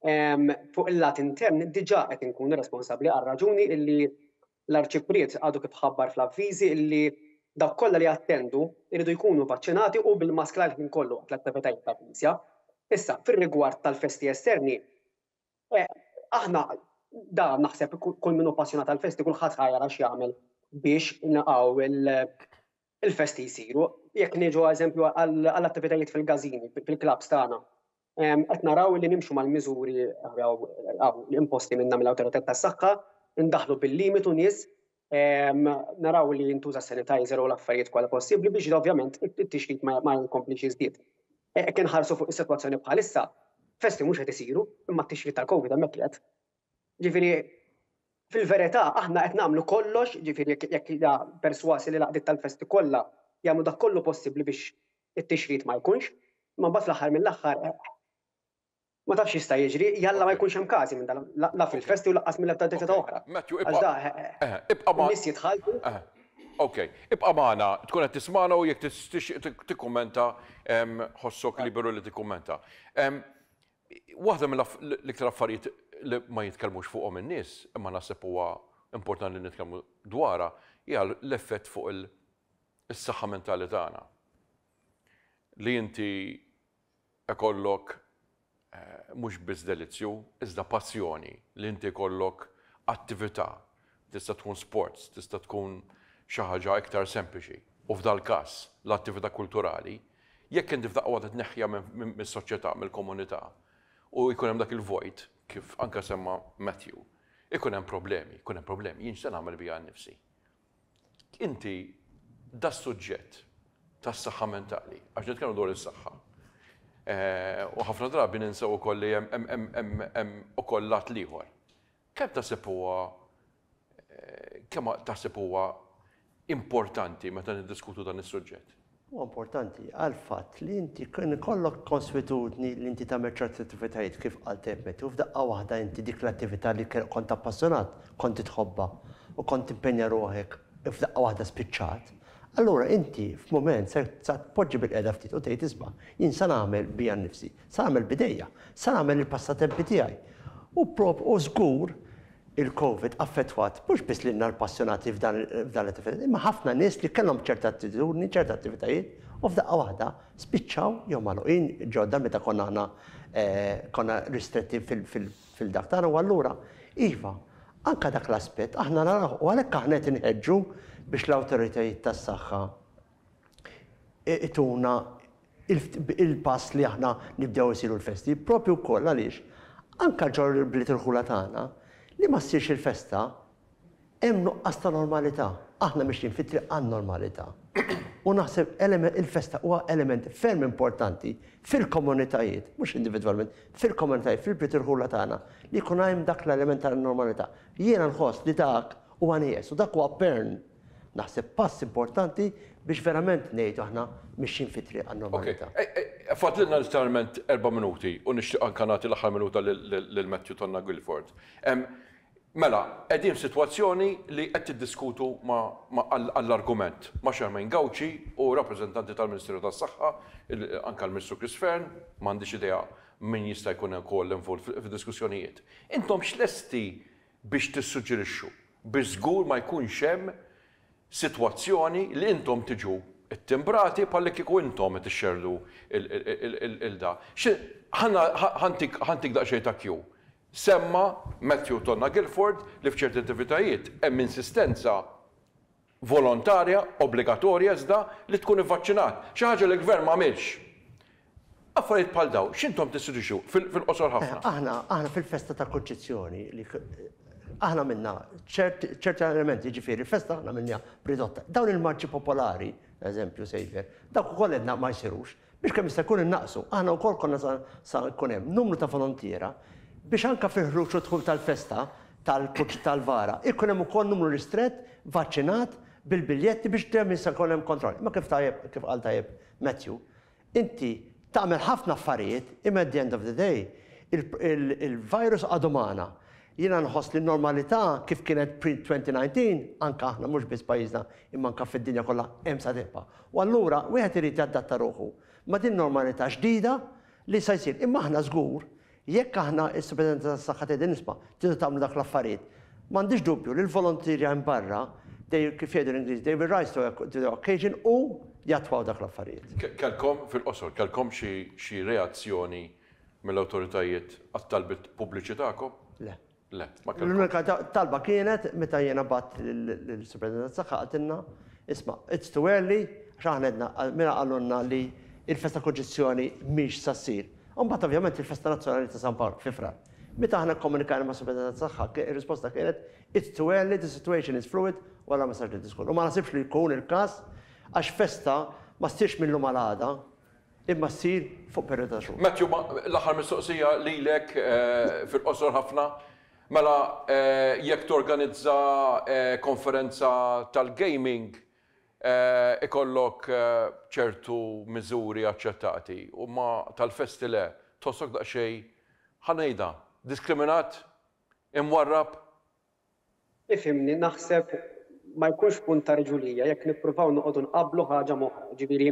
fuq il-lat intern diġà qed inkunu responsabbli għar-raġuni li L-Arċipriet għadu kif ħabbar fl-avviżi illi dawk kollha li jattendu jridu jkunu vaċċinati u bil-maskra l-ħin kollu waqt l-attivitajiet tal-Knisja. Issa, fir-rigward tal-festi esterni, aħna dan naħseb kull min hu passjonat għall-festi kulħadd ħa jara x'jagħmel biex nilqgħu Il-festi jsiru. Jekk niġu eżempju għall-attivitajiet fil-każini, fil-klabbs tagħna, qed naraw li nimxu mal-miżuri imposti minna mill-awtoritajiet tas-saħħa, indaħħlu bil-limitu nies, naraw li jintuża s-sanitizer u l-affarijiet kollha possibbli biex ovvjament it-tixrid ma jkomplix jiżdied. Jekk inħarsu fuq is-sitwazzjoni bħalissa, festi mhux qed isiru, imma t-tixrid tal-Covid hemmhekk qiegħed. Ġifieri, fil-verità, aħna qed nagħmlu kollox, ġifieri jekk jekk jiena persważ li l-għaqdiet tal-festi kollha jagħmlu dak kollu possibbli biex it-tixrid ma jkunx, imma mbagħad fl-aħħar mill-aħħar ma tafx x'jista' jiġri, jalla ma jkunx hemm każi minn dan, la fil-festi u lanqas mill-ebda attività oħra. Għax da, in-nies jitħalltu. Ok, ibqa' magħna, tkun qed tismagħna u jekk tixtieq tikkummenta ħossok liberu li tikkummenta. Waħda mill-iktar affarijiet li ma jitkellmux fuqhom in-nies, imma naħseb huwa importanti li nitkellmu dwarha, hija l-effett fuq is-saħħa mentali tagħna. Li inti ikollok mhux biss delizzju, iżda passjoni, li inti jkollok attività, Tista' tkun sports, tista' tkun xi ħaġa iktar sempliċi. U f'dal-każ, l-attività kulturali, jekk inti f'daqqa waħda tneħħiha mis-soċjetà, mill-komunità, u jkun hemm dak il-vojt, kif anke semma Matthew, ikun hemm problemi, jkun hemm problemi. Jien x'se nagħmel biha nnifsi? Inti das-suġġett tas-saħħa mentali, għax nitkellmu dwar is-saħħa, u ħafna drabi ninsew ukoll li hemm ukoll l-għadd l-ieħor, Kemm taħseb huwa kemm taħseb huwa importanti meta niddiskutu dan is-suġġett? Huwa importanti għall-fatt li inti kien ikollok konswitudni li inti tagħmel ċerti attivitajiet kif qal tajjeb Matthew, f'daqqa waħda inti dik l-attività li kont appassjonat, kont tħobbha u kont timpenja ruħek, f'daqqa waħda spiċċat. Allura inti f'mument se tpoġġi bilqiegħda ftit u tgħid isma' jien sa nagħmel bija nnifsi. Sa nagħmel b'idejja. Sa nagħmel il-passatempi tiegħi. U prop, u żgur, il-Covid affettwat mhux biss lilna l-passjonati f'dan f'dan l-attivitajiet, imma ħafna nies li kellhom ċerta attitudni, ċerta attivitajiet, u f'daqqa waħda spiċċaw jew magħluqin ġodda meta konna aħna konna ristretti fil-dak tagħna u allura, iva, anke dak l-aspett aħna narawh u għalhekk aħna qed inħeġġu biex l-awtoritajiet tas-saħħa ituna il-pass li aħna nibdew isiru l-festi, propju wkoll għaliex anke ġol bliet irħula tagħna li ma ssirx il-festa hemm nuqqas ta' normalità. Aħna mixjin fi triq għan-normalità. U naħseb il-festa huwa element ferm importanti fil-komunitajiet, mhux individwalment, fil-komunitajiet, fil-bliet irħula tagħna li jkun hemm dak l-element tal-normalità. Jiena nħoss li dak huwa nieqes u dak huwa pern. Naħseb pass importanti biex verament ngħidu aħna mixjin fit-triq għan-normalità. Okej, fadlilna literalment erba' minuti u nixtieq anke nagħti l-aħħar minuta lil Matthew Tonna Guilford. Mela, qegħdin f'sitwazzjoni li qed tiddiskutu ma' għall-argument ma' Charmaine Gauci u rappreżentanti tal-Ministeru tas-Saħħa, anke l-Ministru Chris Fearne, m'għandix idea min jista' jkun ukoll involt fid-diskussjonijiet. Intom x'lesti biex tissuġġerixxu biex żgur ma jkunx hemm sitwazzjoni li intom tiġu ttimbrati bħallikieku intom qed ixxerrdu l-da. Ħa ntik daqsxejn ta' cue. Semma Matthew Tonna Guilford li f'ċerti attivitajiet hemm insistenza volontarja, obbligatorja iżda, li tkun ivvaċċinat, xi ħaġa li l-Gvern m'għamilx. Affarijiet bħal dawn, x'intom tissuġġerixxu, fil-qosor ħafna? Aħna, aħna fil-festa tal-Kunċizzjoni, li aħna għamilna ċerti elementi, jiġifieri l-festa aħna għamilniha b'ridotta. Dawn il-marċi popolari, eżempju, Saviour, dawk ukoll għedna ma jsirux. biex kemm jista' jkun innaqqsu. Aħna wkoll konna sa sa jkun hemm numru ta' volontiera biex anke fil-ħruġ u d-dħul tal-festa tal-puċċ tal-vara jkun hemm ukoll numru ristrett, vaċċinat, bil-biljetti biex dejjem jista' jkun hemm kontroll. Imma kif tajjeb kif qal tajjeb Matthew, inti tagħmel ħafna affarijiet imma at the end of the day il-virus għadu magħna. Jiena nħoss li n-normalità kif kienet pre-2019, anke aħna mhux biss pajjiżna imma anke fid-dinja kollha hemm sa tibqa'. U allura wieħed irid jadatta ruħu ma' din normalità ġdida li sa jsir. Imma aħna żgur jekk aħna s-Superintendenza tas-Saħħa tgħid lil nisma' tridu tagħmlu dak l-affarijiet. M'għandix dubju li l-volontirja hemm barra they kif jgħidu l-Ingliżi they will rise to the occasion u jattwaw dak l-affarijiet. Kellkom, fil-qosor, kellkom xi reazzjoni mill-awtoritajiet għat-talbiet pubbliċi tagħkom? Le. Le, ma kellkomx. L-unika talba kienet meta jiena bgħatt lill-Supretendent tas-Saħħa qaltilna, isma', it's too early, għax aħna għedna, mela qalulna li l-festa ta' Kunċizzjoni mhix sa ssir. U mbagħad ovvjament il-festa nazzjonali ta' San Pawl fi Frar. Meta aħna kkomunikajna mas-Supretendent tas-Saħħa, ir-risposta kienet, it's too early, the situation is fluid, u allura ma nistax niddiskut. U ma naħsibx li jkun il-każ għax festa ma ssirx mil-lum għal għada. imma ssir fuq perjodu ta' xhur. Matthew, L-aħħar mistoqsija lilek fil-qosor ħafna. Mela jekk torganizza konferenza tal-gaming ikollok ċertu miżuri aċċettati u ma tal-festi le, tħossok daqsxejn, ħa ngħidha, diskriminat? Imwarrab? Ifhimni, naħseb ma jkunx punt ta' reġulija jekk nippruvaw noqogħdu nqabblu ħaġa m'oħra. Jiġifieri,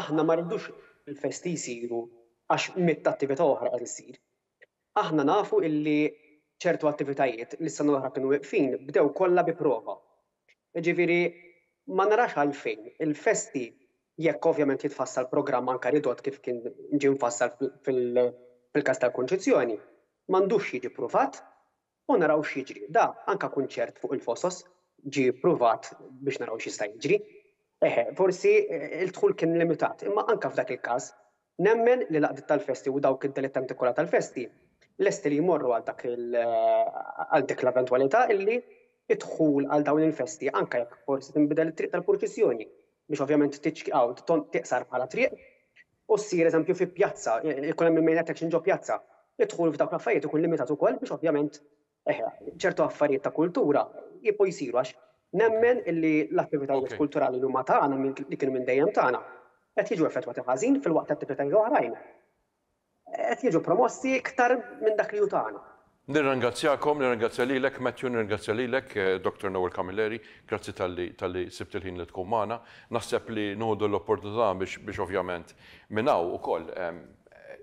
aħna ma rridux li l-festi jsiru għax mitt attività oħra qed issir. Aħna nafu illi ċertu attivitajiet li s-sena l-oħra kienu wieqfin bdew kollha bi prova. Jiġifieri, ma narax għalfejn il-festi jekk ovvjament jitfassal programm anke ridott kif kien ġie mfassal fil-każ tal-Kunċizzjoni, m'għandux jiġi ppruvat u naraw x'jiġri. Da, anke kunċert fuq il-Fosos ġie ppruvat biex naraw x'jista' jiġri. Eħe, forsi l-dħul kien limitat, imma anke f'dak il-każ Nemmen li l-għaqdiet tal-festi u dawk id-delittenti kollha tal-festi lesti li jmorru għal dak il għal dik l-eventwalità illi d-dħul għal dawn il-festi, anke jekk forsi tinbidel it-triq tal-purċissjoni, biex ovvjament tiċ aw tonq tiqsar bħala triq u ssir eżempju fi pjazza, ikun hemm il-main attraction ġo pjazza, id-dħul f'dawk l-affarijiet ikun limitat ukoll biex ovvjament Eħe, ċertu affarijiet ta' kultura jibqgħu jsiru għax nemmen li l-attivitajiet kulturali li huma tagħna, li kienu minn dejjem tagħna, qed jiġu effettwati ħażin filwaqt li attivitajiet oħrajn qed jiġu promossi iktar minn dak li hu tagħna. Nirringrazzjakom, nirringrazzja lilek Matthew, nirringrazzja lilek Dottor Noel Camilleri, grazzi talli sibt il-ħin li tkun magħna. Naħseb li noħdu l-opportunità biex ovvjament minn hawn ukoll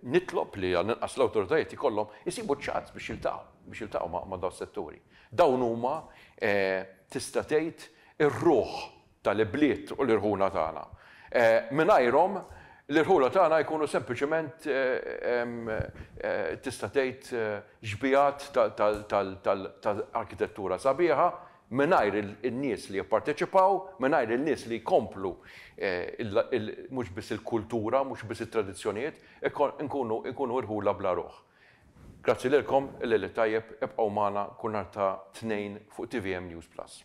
Nitlob li għall-inqas l-awtoritajiet ikollhom isibu ċ-ċans biex jiltaqgħu, biex jiltaqgħu ma' ma' dawn is-setturi. Dawn huma, tista' tgħid, ir-ruħ tal-ibliet u l-irħula tagħna. Mingħajrhom, l-irħula tagħna jkunu sempliċement, tista' tgħid, xbigħat ta' ta' ta' ta' arkitettura sabiħa, mingħajr in-nies li jipparteċipaw, mingħajr in-nies li jkomplu mhux biss il-kultura, mhux biss it-tradizzjonijiet, inkunu inkunu irħula bla ruħ. Grazzi lilkom, il-Lejl it-Tajjeb, ibqgħu magħna kull nhar ta' Tnejn fuq tvm News Plus.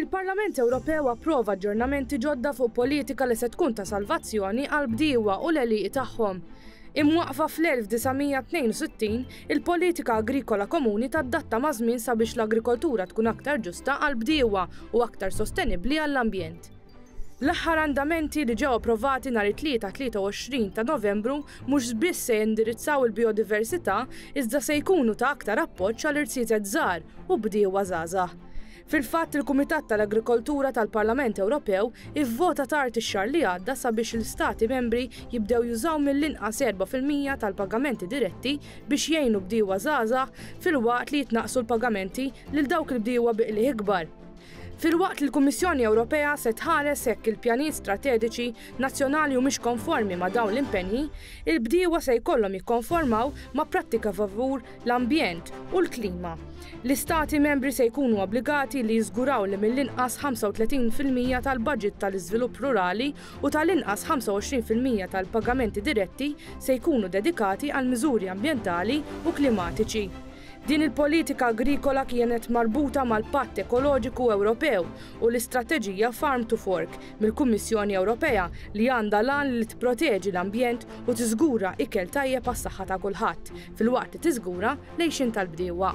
Il-Parlament Ewropew approva aġġornamenti ġodda fuq politika li se tkun ta' salvazzjoni għal bdiewa u l-għelieqi tagħhom. Imwaqqfa fl-1962, il-politika agrikola komuni tadatta maż-żmien sabiex l-agrikoltura tkun aktar ġusta għall-bdiewa u aktar sostenibbli għall-ambjent. L-aħħar andamenti li ġew approvati nhar it-Tlieta 23 ta' Novembru mhux biss se jindirizzaw il-bijodiversità iżda se jkunu ta' aktar appoġġ għal irziezet żgħar u bdiewa żgħażagħ. Fil-fatt il-Kumitat tal-Agrikoltura tal-Parlament Ewropew ivvota tard ix-xahar li għadda sabiex l-Istati Membri jibdew jużaw mill-inqas erba' fil-mija tal-pagamenti diretti biex jgħinu bdiewa żgħażagħ filwaqt li jitnaqqsu l-pagamenti lil dawk il-bdiewa bi qligħ ikbar. Filwaqt li l-Kummissjoni Ewropea se tħares hekk il-pjanijiet strateġiċi nazzjonali humiex konformi ma' dawn l-impenji, il-bdiewa se jkollhom jikkonformaw ma' prattika favur l-ambjent u l-klima. L-Istati Membri se jkunu obbligati li jiżguraw li mill-inqas 35 fil-mija tal-baġit tal-iżvilupp rurali u tal-inqas 25 fil-mija tal-pagamenti diretti se jkunu dedikati għal miżuri ambjentali u klimatiċi. Din il-politika agrikola kienet marbuta mal-Patt Ekoloġiku Ewropew u l-istrateġija Farm to Fork mill-Kummissjoni Ewropea li għandha l-għan li tipproteġi l-ambjent u tiżgura ikel tajjeb għas-saħħa ta' kulħadd filwaqt li tiżgura l-għixien tal-bdiewa.